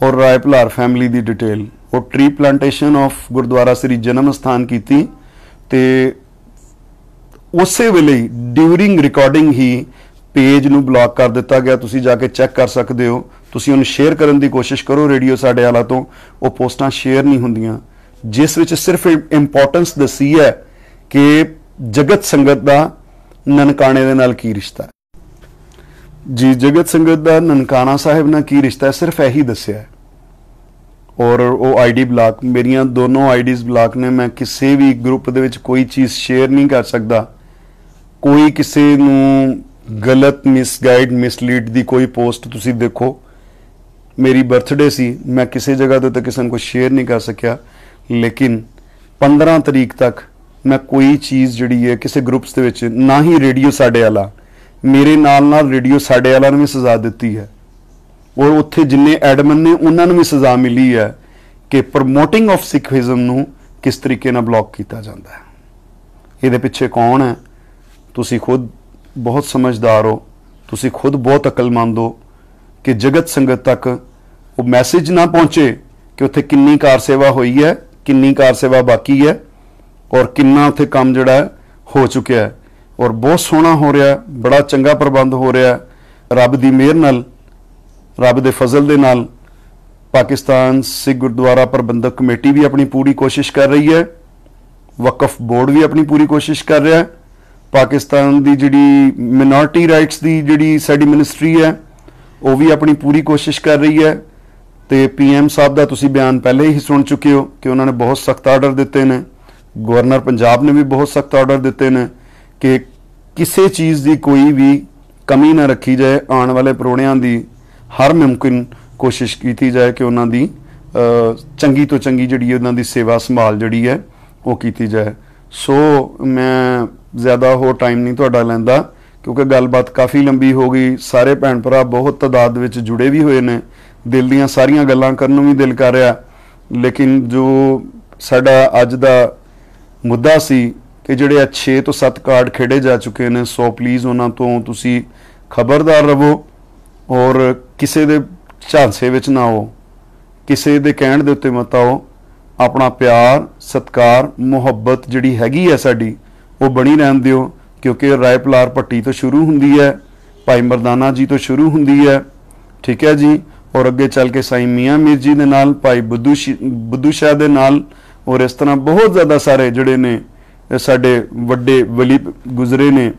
ਔਰ ਰਾਇਪਲਾਰ ਫੈਮਿਲੀ ਦੀ ਡਿਟੇਲ ਉਹ tree plantation of Gurdwara Sri Janam Sthan ਕੀਤੀ ਤੇ ਉਸੇ ਵੇਲੇ ਡਿਊਰਿੰਗ ਰਿਕਾਰਡਿੰਗ ਹੀ ਪੇਜ ਨੂੰ ਬਲੌਕ ਕਰ ਦਿੱਤਾ ਗਿਆ, ਤੁਸੀਂ ਜਾ ਕੇ ਚੈੱਕ ਕਰ ਸਕਦੇ ਹੋ। ਤੁਸੀਂ ਉਹਨੂੰ ਸ਼ੇਅਰ ਕਰਨ ਦੀ ਕੋਸ਼ਿਸ਼ ਕਰੋ ਰੇਡੀਓ ਸਾਡੇ ਵਾਲਾ ਤੋਂ। ਉਹ ਪੋਸਟਾਂ ਸ਼ੇਅਰ ਨਹੀਂ ਹੁੰਦੀਆਂ। ਜਿਸ ਵਿੱਚ ਸਿਰਫ ਇੰਪੋਰਟੈਂਸ ਦੱਸੀ ਹੈ ਕਿ ਜਗਤ ਸੰਗਤ ਦਾ ਨਨਕਾਣੇ ਦੇ ਨਾਲ ਕੀ ਰਿਸ਼ਤਾ ਹੈ। ਜੀ, ਜਗਤ ਸੰਗਤ ਦਾ ਨਨਕਾਣਾ ਸਾਹਿਬ ਨਾਲ ਕੀ ਰਿਸ਼ਤਾ ਹੈ, ਸਿਰਫ ਇਹੀ ਦੱਸਿਆ ਔਰ ਉਹ ਆਈਡੀ ਬਲਾਕ, ਮੇਰੀਆਂ ਦੋਨੋਂ ਆਈਡੀਜ਼ ਬਲਾਕ ਨੇ। ਮੈਂ ਕਿਸੇ ਵੀ ਗਰੁੱਪ ਦੇ ਵਿੱਚ ਕੋਈ ਚੀਜ਼ ਸ਼ੇਅਰ ਨਹੀਂ ਕਰ ਸਕਦਾ। ਕੋਈ ਕਿਸੇ ਨੂੰ ਗਲਤ ਮਿਸਗਾਈਡ ਮਿਸਲੀਡ ਦੀ ਕੋਈ ਪੋਸਟ ਤੁਸੀਂ ਦੇਖੋ। ਮੇਰੀ ਬਰਥਡੇ ਸੀ, ਮੈਂ ਕਿਸੇ ਜਗ੍ਹਾ ਤੇ ਤਾਂ ਕਿਸੇ ਨੂੰ ਕੋਈ ਸ਼ੇਅਰ ਨਹੀਂ ਕਰ ਸਕਿਆ। ਲੇਕਿਨ 15 ਤਰੀਕ ਤੱਕ ਮੈਂ ਕੋਈ ਚੀਜ਼ ਜਿਹੜੀ ਹੈ ਕਿਸੇ ਗਰੁੱਪਸ ਦੇ ਵਿੱਚ ਨਾ ਹੀ ਰੇਡੀਓ ਸਾਡੇ ਵਾਲਾ, ਮੇਰੇ ਨਾਲ ਨਾਲ ਰੇਡੀਓ ਸਾਡੇ ਵਾਲਾ ਨੂੰ ਵੀ ਸਜ਼ਾ ਦਿੱਤੀ ਹੈ। ਔਰ ਉੱਥੇ ਜਿੰਨੇ ਐਡਮਨ ਨੇ, ਉਹਨਾਂ ਨੂੰ ਵੀ ਸਜ਼ਾ ਮਿਲੀ ਹੈ ਕਿ ਪ੍ਰਮੋਟਿੰਗ ਆਫ ਸਿੱਖੀਜ਼ਮ ਨੂੰ ਕਿਸ ਤਰੀਕੇ ਨਾਲ ਬਲੌਕ ਕੀਤਾ ਜਾਂਦਾ ਹੈ। ਇਹਦੇ ਪਿੱਛੇ ਕੌਣ ਹੈ? ਤੁਸੀਂ ਖੁਦ ਬਹੁਤ ਸਮਝਦਾਰ ਹੋ। ਤੁਸੀਂ ਖੁਦ ਬਹੁਤ ਅਕਲਮੰਦ ਹੋ ਕਿ ਜਗਤ ਸੰਗਤ ਤੱਕ ਉਹ ਮੈਸੇਜ ਨਾ ਪਹੁੰਚੇ ਕਿ ਉੱਥੇ ਕਿੰਨੀ ਕਾਰ ਸੇਵਾ ਹੋਈ ਹੈ, ਕਿੰਨੀ ਕਾਰ ਸੇਵਾ ਬਾਕੀ ਹੈ ਔਰ ਕਿੰਨਾ ਉੱਥੇ ਕੰਮ ਜਿਹੜਾ ਹੋ ਚੁੱਕਿਆ ਹੈ। ਔਰ ਬਹੁਤ ਸੋਹਣਾ ਹੋ ਰਿਹਾ, ਬੜਾ ਚੰਗਾ ਪ੍ਰਬੰਧ ਹੋ ਰਿਹਾ ਰੱਬ ਦੀ ਮਿਹਰ ਨਾਲ, ਰੱਬ ਦੇ ਫਜ਼ਲ ਦੇ ਨਾਲ ਪਾਕਿਸਤਾਨ ਸਿੱਖ ਗੁਰਦੁਆਰਾ ਪ੍ਰਬੰਧਕ ਕਮੇਟੀ ਵੀ ਆਪਣੀ ਪੂਰੀ ਕੋਸ਼ਿਸ਼ ਕਰ ਰਹੀ ਹੈ। ਵਕਫ ਬੋਰਡ ਵੀ ਆਪਣੀ ਪੂਰੀ ਕੋਸ਼ਿਸ਼ ਕਰ ਰਿਹਾ ਹੈ। ਪਾਕਿਸਤਾਨ ਦੀ ਜਿਹੜੀ ਮਿਨੋਰਟੀ ਰਾਈਟਸ ਦੀ ਜਿਹੜੀ ਸਾਡੀ ਮਿਨਿਸਟਰੀ ਹੈ, ਉਹ ਵੀ ਆਪਣੀ ਪੂਰੀ ਕੋਸ਼ਿਸ਼ ਕਰ ਰਹੀ ਹੈ। ਤੇ ਪੀਐਮ ਸਾਹਿਬ ਦਾ ਤੁਸੀਂ ਬਿਆਨ ਪਹਿਲੇ ਹੀ ਸੁਣ ਚੁੱਕੇ ਹੋ ਕਿ ਉਹਨਾਂ ਨੇ ਬਹੁਤ ਸਖਤ ਆਰਡਰ ਦਿੱਤੇ ਨੇ। ਗਵਰਨਰ ਪੰਜਾਬ ਨੇ ਵੀ ਬਹੁਤ ਸਖਤ ਆਰਡਰ ਦਿੱਤੇ ਨੇ ਕਿ ਕਿਸੇ ਚੀਜ਼ ਦੀ ਕੋਈ ਵੀ ਕਮੀ ਨਾ ਰੱਖੀ ਜਾਏ। ਆਉਣ ਵਾਲੇ ਪਰੋਣਿਆਂ ਦੀ ਹਰ ਮੁਮਕਿਨ ਕੋਸ਼ਿਸ਼ ਕੀਤੀ ਜਾਏ ਕਿ ਉਹਨਾਂ ਦੀ ਚੰਗੀ ਤੋਂ ਚੰਗੀ ਜਿਹੜੀ ਉਹਨਾਂ ਦੀ ਸੇਵਾ ਸੰਭਾਲ ਜਿਹੜੀ ਹੈ, ਉਹ ਕੀਤੀ ਜਾਏ। ਸੋ ਮੈਂ ਜ਼ਿਆਦਾ ਹੋਰ ਟਾਈਮ ਨਹੀਂ ਤੁਹਾਡਾ ਲੈਂਦਾ, ਕਿਉਂਕਿ ਗੱਲਬਾਤ ਕਾਫੀ ਲੰਬੀ ਹੋ ਗਈ, ਸਾਰੇ ਭੈਣ ਭਰਾ ਬਹੁਤ ਤਦਾਦ ਵਿੱਚ ਜੁੜੇ ਵੀ ਹੋਏ ਨੇ, ਦਿਲ ਦੀਆਂ ਸਾਰੀਆਂ ਗੱਲਾਂ ਕਰਨ ਨੂੰ ਵੀ ਦਿਲ ਕਰ ਰਿਹਾ, ਲੇਕਿਨ ਜੋ ਸਾਡਾ ਅੱਜ ਦਾ ਮੁੱਦਾ ਸੀ ਕਿ ਜਿਹੜੇ 6 ਤੋਂ 7 ਕਾਰਡ ਖੇਡੇ ਜਾ ਚੁੱਕੇ ਨੇ, ਸੋ ਪਲੀਜ਼ ਉਹਨਾਂ ਤੋਂ ਤੁਸੀਂ ਖਬਰਦਾਰ ਰਹੋ ਔਰ ਕਿਸੇ ਦੇ ਝਾਂਸੇ ਵਿੱਚ ਨਾ ਆਓ, ਕਿਸੇ ਦੇ ਕਹਿਣ ਦੇ ਉੱਤੇ ਮਤ ਆਓ, ਆਪਣਾ ਪਿਆਰ, ਸਤਕਾਰ, ਮੁਹੱਬਤ ਜਿਹੜੀ ਹੈਗੀ ਹੈ ਸਾਡੀ ਉਹ ਬਣੀ ਰਹਿਣ ਦਿਓ, ਕਿਉਂਕਿ ਰਾਏ ਪਲਾਰ ਪੱਟੀ ਤੋਂ ਸ਼ੁਰੂ ਹੁੰਦੀ ਹੈ, ਭਾਈ ਮਰਦਾਨਾ ਜੀ ਤੋਂ ਸ਼ੁਰੂ ਹੁੰਦੀ ਹੈ। ਠੀਕ ਹੈ ਜੀ? ਔਰ ਅੱਗੇ ਚੱਲ ਕੇ ਸਾਈ ਮੀਆਂ ਮੀਰ ਜੀ ਦੇ ਨਾਲ, ਭਾਈ ਬੁੱਧੂ ਬੁੱਧੂ ਸ਼ਾਹ ਦੇ ਨਾਲ, ਔਰ ਇਸ ਤਰ੍ਹਾਂ ਬਹੁਤ ਜ਼ਿਆਦਾ ਸਾਰੇ ਜਿਹੜੇ ਨੇ ਸਾਡੇ ਵੱਡੇ ਵਲੀ ਗੁਜ਼ਰੇ ਨੇ,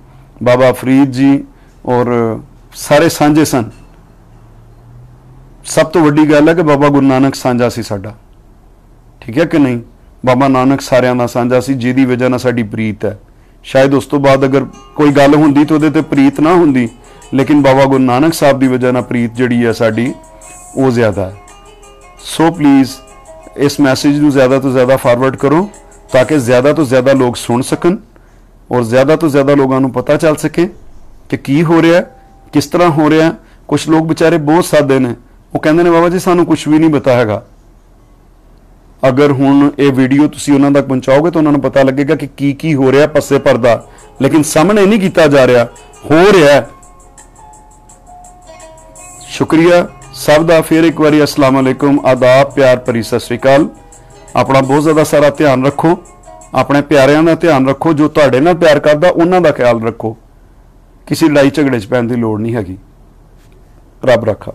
ਬਾਬਾ ਫਰੀਦ ਜੀ, ਔਰ ਸਾਰੇ ਸਾਂਝੇ ਸਨ। ਸਭ ਤੋਂ ਵੱਡੀ ਗੱਲ ਹੈ ਕਿ ਬਾਬਾ ਗੁਰੂ ਨਾਨਕ ਸਾਂਝਾ ਸੀ ਸਾਡਾ। ਠੀਕ ਹੈ ਕਿ ਨਹੀਂ? ਬਾਬਾ ਨਾਨਕ ਸਾਰਿਆਂ ਦਾ ਸਾਂਝਾ ਸੀ, ਜਿਹਦੀ ਵਜ੍ਹਾ ਨਾਲ ਸਾਡੀ ਪ੍ਰੀਤ ਹੈ। ਸ਼ਾਇਦ ਉਸ ਤੋਂ ਬਾਅਦ ਅਗਰ ਕੋਈ ਗੱਲ ਹੁੰਦੀ ਤਾਂ ਉਹਦੇ ਤੇ ਪ੍ਰੀਤ ਨਾ ਹੁੰਦੀ, ਲੇਕਿਨ ਬਾਬਾ ਗੁਰੂ ਨਾਨਕ ਸਾਹਿਬ ਦੀ ਵਜ੍ਹਾ ਨਾਲ ਪ੍ਰੀਤ ਜਿਹੜੀ ਹੈ ਸਾਡੀ, ਉਹ ਜ਼ਿਆਦਾ ਹੈ। ਸੋ ਪਲੀਜ਼ ਇਸ ਮੈਸੇਜ ਨੂੰ ਜ਼ਿਆਦਾ ਤੋਂ ਜ਼ਿਆਦਾ ਫਾਰਵਰਡ ਕਰੋ, ਤਾਂ ਕਿ ਜ਼ਿਆਦਾ ਤੋਂ ਜ਼ਿਆਦਾ ਲੋਕ ਸੁਣ ਸਕਣ ਔਰ ਜ਼ਿਆਦਾ ਤੋਂ ਜ਼ਿਆਦਾ ਲੋਕਾਂ ਨੂੰ ਪਤਾ ਚੱਲ ਸਕੇ ਕਿ ਕੀ ਹੋ ਰਿਹਾ ਕਿਸ ਤਰ੍ਹਾਂ ਹੋ ਰਿਹਾ ਕੁਝ ਲੋਕ ਵਿਚਾਰੇ ਬਹੁਤ ਸਾਦੇ ਨੇ। ਉਹ ਕਹਿੰਦੇ ਨੇ, ਬਾਬਾ ਜੀ, ਸਾਨੂੰ ਕੁਝ ਵੀ ਨਹੀਂ ਪਤਾ ਹੈਗਾ। ਅਗਰ ਹੁਣ ਇਹ ਵੀਡੀਓ ਤੁਸੀਂ ਉਹਨਾਂ ਤੱਕ ਪਹੁੰਚਾਓਗੇ ਤਾਂ ਉਹਨਾਂ ਨੂੰ ਪਤਾ ਲੱਗੇਗਾ ਕਿ ਕੀ ਕੀ ਹੋ ਰਿਹਾ ਪੱਸੇ ਪਰਦਾ। ਲੇਕਿਨ ਸਾਹਮਣੇ ਨਹੀਂ ਕੀਤਾ ਜਾ ਰਿਹਾ, ਹੋ ਰਿਹਾ ਸ਼ੁਕਰੀਆ ਸਭ ਦਾ। ਫਿਰ ਇੱਕ ਵਾਰੀ ਅਸਲਾਮ ਅਲੈਕੁਮ, ਆਦਾਬ, ਪਿਆਰ, ਭਰੀ ਸਤਿ ਸ੍ਰੀ ਅਕਾਲ। ਆਪਣਾ ਬਹੁਤ ਜ਼ਿਆਦਾ ਸਾਰਾ ਧਿਆਨ ਰੱਖੋ। ਆਪਣੇ ਪਿਆਰਿਆਂ ਦਾ ਧਿਆਨ ਰੱਖੋ, ਜੋ ਤੁਹਾਡੇ ਨਾਲ ਪਿਆਰ ਕਰਦਾ, ਉਹਨਾਂ ਦਾ ਖਿਆਲ ਰੱਖੋ। ਕਿਸੇ ਲੜਾਈ ਝਗੜੇ 'ਚ ਪੈਣ ਦੀ ਲੋੜ ਨਹੀਂ ਹੈਗੀ। ਰੱਬ ਰੱਖਾ।